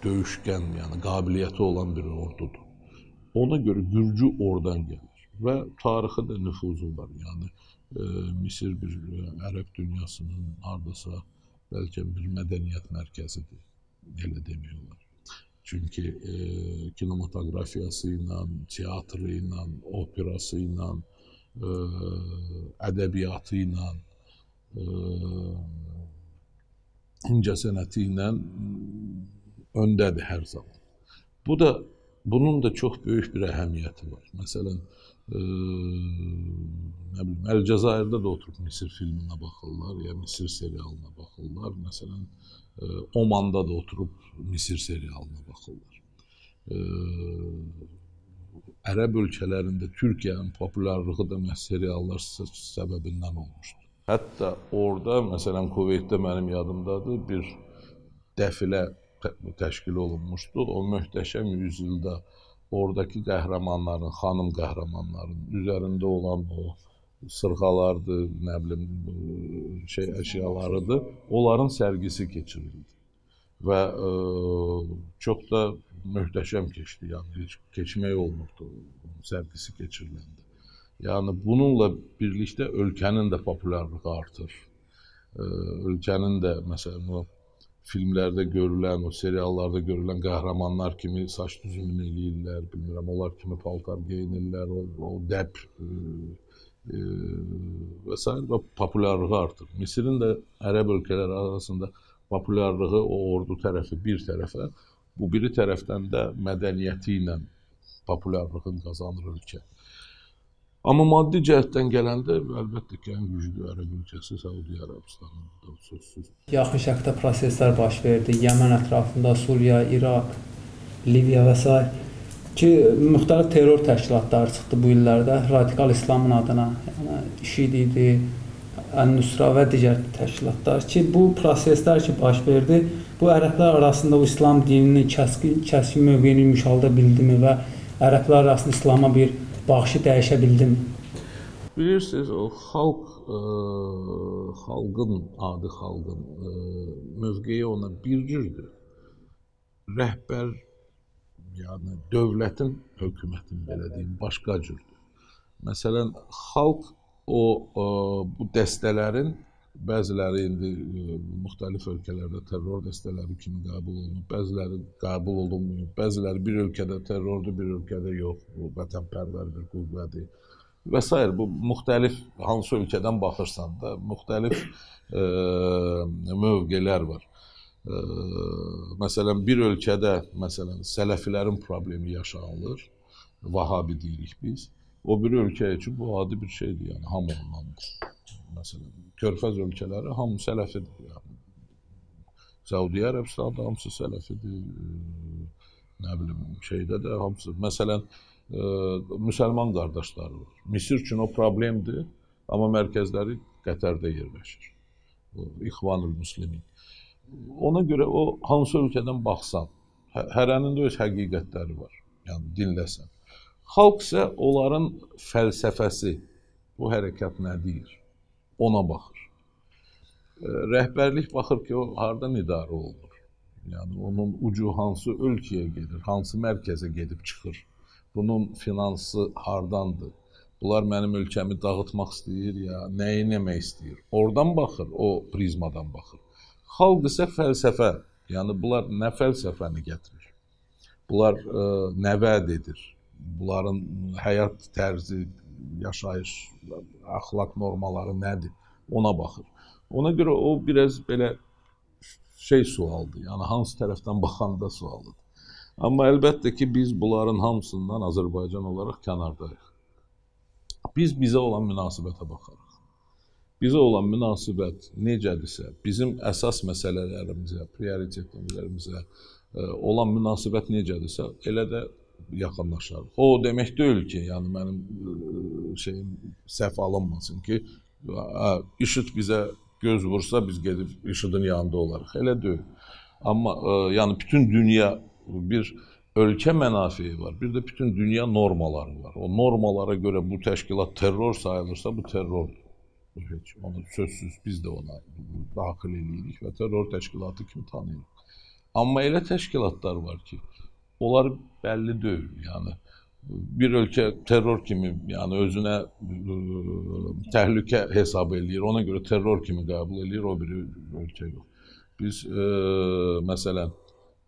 döyüşkən, yəni qabiliyyəti olan bir ordudur. Ona görə gürcü oradan gəlir və tarixi də nüfuzu var. Yəni ə, Misir bir ə, ərəb dünyasının hardasa bəlkə bir mədəniyyət mərkəzidir. Elə demək olar. Çünki e, kinematografiyası ilə, teatrı ilə, operası ilə, e, ədəbiyyatı ilə, incəsənəti ilə öndədir hər zaman. Bu da bunun da çox böyük bir əhəmiyyəti var. Məsələn, e, nə bilim, Əlcəzairdə də oturub Misir filminə baxırlar, ya Misir serialına baxırlar. Məsələn, e, Omanda da oturub Misir serialına baxırlar. E, Ərəb ölkələrində Türkiyənin populyarlığı da məhz seriallar sə- səbəbindən olmuşdur. Hətta orada, məsələn, Kuveytdə mənim yadımdadır, bir dəfilə tə- təşkil olunmuşdu. O möhtəşəm yüzyılda oradakı qəhrəmanların, xanım qəhrəmanların üzərində olan o sırğalardır, nə bilim, şey əşyalarıdır. Onların sərgisi keçirildi. Və ə, çox da möhtəşəm keçdi. Yəni heç keçmək olmurdu onun sərgisi keçiriləndə. Yəni bununla birlikdə ölkənin də populyarlığı artır. Ə, ölkənin də məsələn o filmlərdə görülən, o seriallarda görülən qəhrəmanlar kimi saç düzümünü eləyirlər, bilmirəm, onlar kimi paltar geyinirlər, o, o dəb ə, ə, və s. və populyarlığı artır. Misirin də ərəb ölkələri arasında populyarlığı o ordu tərəfi bir tərəfə, bu biri tərəfdən də mədəniyyəti ilə populyarlığını qazanır ölkə. Amma maddi cəhətdən gələndə əlbəttə ki, ən güclü ərəb ölkəsi Səudiyyə Ərəbistanıdır, sözsüz.
Yaxın Şərqdə proseslər baş verdi. Yəmən ətrafında, Suriya, İraq, Liviya və s. ki müxtəlif terror təşkilatları çıxdı bu illərdə radikal İslamın adına. Yəni IŞİD idi, Ən-Nusra və digər təşkilatlar ki, bu proseslər ki baş verdi, bu ərəblər arasında o İslam dininin kəskin kəskin mövqeyini müşahidə bildimi və ərəblər arasında İslama bir baxışı dəyişə bildimi?
Bilirsiniz, o xalq ə, xalqın, adi xalqın ə, mövqeyi ona bir cürdür. Rəhbər yəni dövlətin, hökumətin belə deyim, başqa cürdür. Məsələn, xalq o ə, bu dəstələrin bəziləri indi ə, müxtəlif ölkələrdə terror dəstələri kimi qəbul olunub, bəziləri qəbul olunmuyub, bəziləri bir ölkədə terrordur, bir ölkədə yox, bu vətənpərvər bir qüvvədir və s. bu müxtəlif hansı ölkədən baxırsan da müxtəlif ə, mövqelər var. Ə, məsələn bir ölkədə məsələn sələfilərin problemi yaşanılır. Vahabi deyirik biz. O bir ölkə üçün bu adi bir şeydir, yəni hamı ondandır. Məsələn, Körfəz ölkələri hamı sələfidir, yəni. Səudiyyə Ərəbistanı hamısı sələfidir. Nə bilim, şeydə də hamısı. Məsələn, ə, müsəlman qardaşları var. Misir üçün o problemdir, amma mərkəzləri Qətərdə yerləşir. İxvanul Müslimin. Ona görə o hansı ölkədən baxsan, hə, hərənin də öz həqiqətləri var. Yəni dinləsən. Xalq isə onların fəlsəfəsi, bu hərəkat nə deyir? Ona baxır. Rəhbərlik baxır ki, o hardan idarə olunur? Yəni onun ucu hansı ölkəyə gedir, hansı mərkəzə gedib çıxır? Bunun finansı hardandır? Bunlar mənim ölkəmi dağıtmaq istəyir ya, nəyi eləmək istəyir? Oradan baxır, o prizmadan baxır. Xalq isə fəlsəfə, yəni bunlar nə fəlsəfəni gətirir? Bunlar ə, e, nə vəd edir? Bunların həyat tərzi, yaşayış, əxlaq normaları nədir? Ona baxır. Ona görə o biraz belə şey sualdır. Yəni hansı tərəfdən baxanda sualıdır. Amma əlbəttə ki, biz bunların hamısından Azərbaycan olaraq kənardayıq. Biz bizə olan münasibətə baxarıq bizə olan münasibət necədirsə, bizim əsas məsələlərimizə, prioritetlərimizə e, olan münasibət necədirsə, elə də yaxınlaşarıq. O demək deyil ki, yəni mənim şeyim səhv alınmasın ki, IŞİD bizə göz vursa biz gedib IŞİDin yanında olarıq. Elə deyil. Amma ə, yəni bütün dünya bir ölkə mənafiyi var. Bir də bütün dünya normaları var. O normalara görə bu təşkilat terror sayılırsa bu terrordur. Heç onu sözsüz biz də ona daxil eləyirik və terror təşkilatı kimi tanıyırıq. Amma elə təşkilatlar var ki, onlar bəlli deyil. Yəni bir ölkə terror kimi, yəni özünə ə, təhlükə hesab eləyir. Ona görə terror kimi qəbul eləyir, o biri ölkə yox. Biz ə, məsələn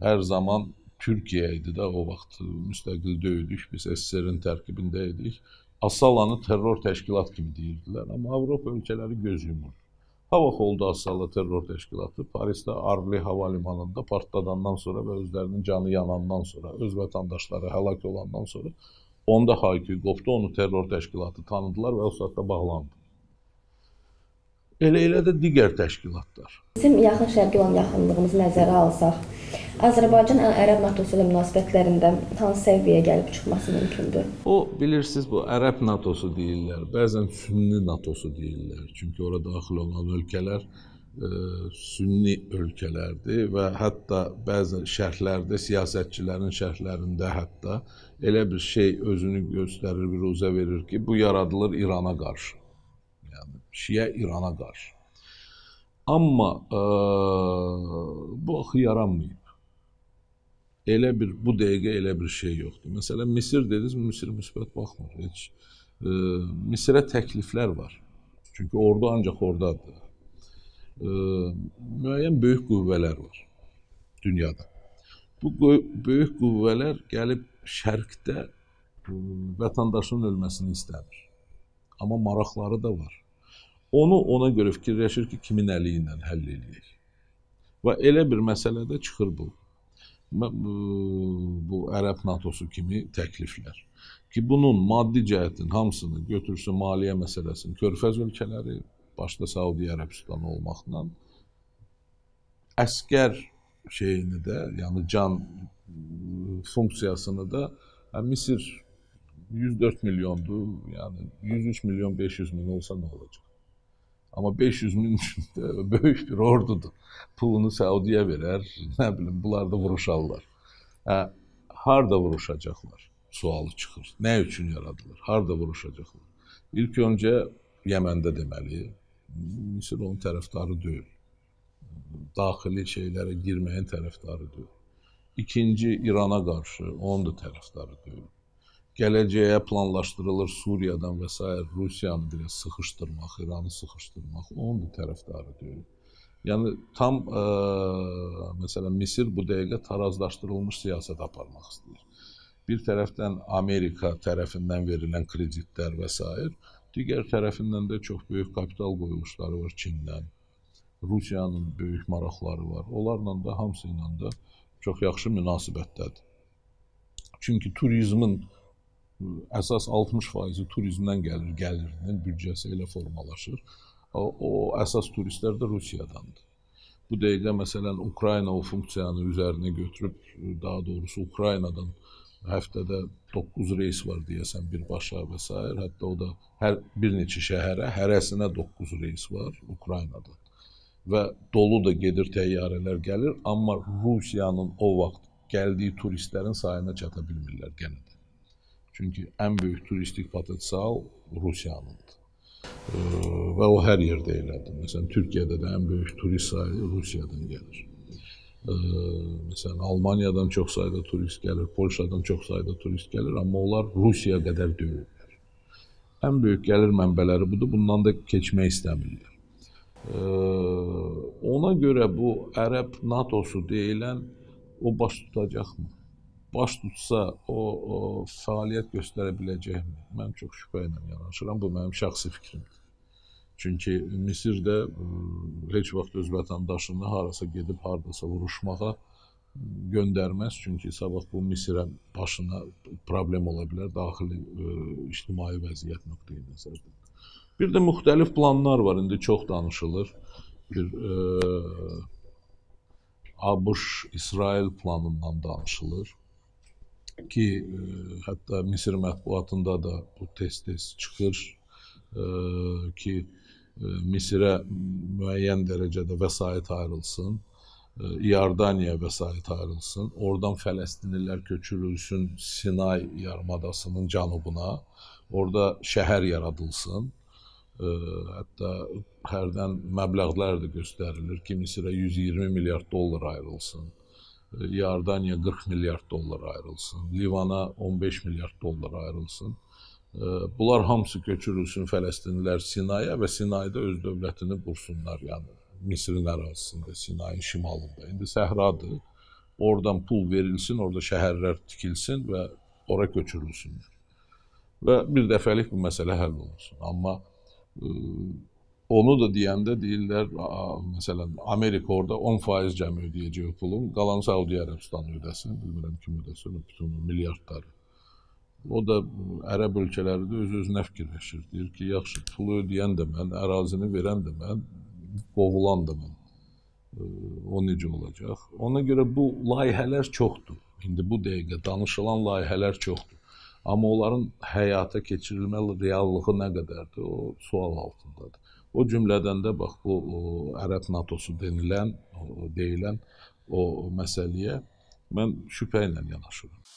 hər zaman Türkiyə idi də o vaxt müstəqil deyildik. Biz SSR-in tərkibində idik. Assalanı terror təşkilat kimi deyirdilər, amma Avropa ölkələri göz yumurdu. Ha vaxt oldu Assala terror təşkilatı Parisdə Arli hava limanında partladandan sonra və özlərinin canı yanandan sonra, öz vətəndaşları həlak olandan sonra onda hayküy qopdu, onu terror təşkilatı tanıdılar və o saatda bağlandı. Elə elə də digər təşkilatlar.
Bizim yaxın şərqə olan yaxınlığımızı nəzərə alsaq, Azərbaycan ərəb NATO-su ilə münasibətlərində hansı səviyyəyə gəlib çıxması mümkündür?
O bilirsiniz bu ərəb NATO-su deyirlər, bəzən sünni NATO-su deyirlər. Çünki ora daxil olan ölkələr ə, e, sünni ölkələrdir və hətta bəzi şərhlərdə siyasətçilərin şərhlərində hətta elə bir şey özünü göstərir, biruzə verir ki, bu yaradılır İrana qarşı. Şiə İrana qarşı. Amma ə, bu axı yaranmayıb. Elə bir bu dəqiqə elə bir şey yoxdur. Məsələn, Misir dediniz, Misir müsbət baxmır heç. Ə, Misirə təkliflər var. Çünki ordu ancaq ordadır. Ə, müəyyən böyük qüvvələr var dünyada. Bu böyük qüvvələr gəlib şərqdə vətəndaşın ölməsini istəmir. Amma maraqları da var. Onu ona görə fikirləşir ki, kimin əli ilə həll eləyək. Və elə bir məsələdə çıxır bu. Bu, Ərəb NATO-su kimi təkliflər. Ki, bunun maddi cəhətin hamısını götürsün maliyyə məsələsini, körfəz ölkələri, başda Saudi Ərəbistan olmaqla, əskər şeyini də, yəni can funksiyasını da Hə, Misir 104 milyondur. Yəni 103 milyon 500 min olsa nə olacaq? Amma 500 min böyük bir ordudur. Pulunu Saudiyə verər, nə bilim, bunlar da vuruşarlar. Hə, harda vuruşacaqlar? Sualı çıxır. Nə üçün yaradılır? Harda vuruşacaqlar? İlk öncə Yəməndə deməli, Misir onun tərəfdarı deyil. Daxili şeylərə girməyin tərəfdarı deyil. İkinci İrana qarşı onun da tərəfdarı deyil. Gələcəyə planlaşdırılır Suriyadan və s. Rusiyanı biraz sıxışdırmaq, İranı sıxışdırmaq, onun da tərəfdarı deyil. Yəni tam ə, məsələn Misir bu dəqiqə tarazlaşdırılmış siyasət aparmaq istəyir. Bir tərəfdən Amerika tərəfindən verilən kreditlər və s. digər tərəfindən də çox böyük kapital qoyuluşları var Çindən. Rusiyanın böyük maraqları var. Onlarla da hamısı ilə də çox yaxşı münasibətdədir. Çünki turizmin əsas 60% turizmdən gəlir, gəlirinin büdcəsi ilə formalaşır. O əsas turistlər də Rusiyadandır. Bu dəqiqə məsələn Ukrayna o funksiyanı üzərinə götürüb, daha doğrusu Ukraynadan həftədə 9 reys var deyəsən birbaşa və s. Hətta o da hər bir neçə şəhərə, hərəsinə 9 reys var Ukraynadan. Və dolu da gedir təyyarələr gəlir, amma Rusiyanın o vaxt gəldiyi turistlərin sayına çata bilmirlər yenə də. Çünki ən böyük turistik potensial Rusiyanındır. Ee, və o hər yerdə elədir. Məsələn, Türkiyədə də ən böyük turist sayı Rusiyadan gəlir. Ee, məsələn, Almaniyadan çox sayda turist gəlir, Polşadan çox sayda turist gəlir, amma onlar Rusiya qədər deyillər. Ən böyük gəlir mənbələri budur, bundan da keçmək istəmirlər. Ee, ona görə bu Ərəb NATO-su deyilən o baş tutacaqmı? Baş tutsa o, o fəaliyyət göstərə biləcəkmi? Mən çox şübhə ilə yanaşıram. Bu mənim şəxsi fikrimdir. Çünki Misir də heç vaxt öz vətəndaşını harasa gedib hardasa vuruşmağa göndərməz. Çünki sabah bu Misirə başına problem ola bilər daxili ə, ictimai vəziyyət nöqteyi nəzərdən. Bir də müxtəlif planlar var. İndi çox danışılır. Bir ə, ABŞ-İsrail planından danışılır ki ə, hətta Misir mətbuatında da bu tez-tez çıxır ə, ki ə, Misirə müəyyən dərəcədə vəsait ayrılsın. Ə, İordaniya vəsait ayrılsın. Oradan Fələstinlilər köçürülsün Sinay yarımadasının cənubuna. Orada şəhər yaradılsın. Ə, hətta hərdən məbləğlər də göstərilir ki, Misirə 120 milyard dollar ayrılsın. Yardaniya 40 milyard dollar ayrılsın, Livana 15 milyard dollar ayrılsın. Bunlar hamısı köçürülsün Fələstinlilər Sinaya və Sinayda öz dövlətini qursunlar, yəni Misirin ərazisində, Sinayın şimalında. İndi səhradır. Oradan pul verilsin, orada şəhərlər tikilsin və ora köçürülsünlər. Və bir dəfəlik bu məsələ həll olunsun. Amma Onu da deyəndə deyirlər, məsələn, Amerika orada 10% cəmi ödəyəcək pulun, qalan Səudiyyə Ərəbistanı ödəsin, bilmirəm kim ödəsin, bütün milyardları. O da ərəb ölkələri də öz-özünə fikirləşir. Deyir ki, yaxşı, pulu ödəyən də mən, ərazini verən də mən, qovulan da mən. O necə olacaq? Ona görə bu layihələr çoxdur. İndi bu dəqiqə danışılan layihələr çoxdur. Amma onların həyata keçirilmə reallığı nə qədərdir? O sual altındadır. O cümlədən də bax bu o, Ərəb NATO-su denilən, o, deyilən o məsələyə mən şübhə ilə yanaşıram.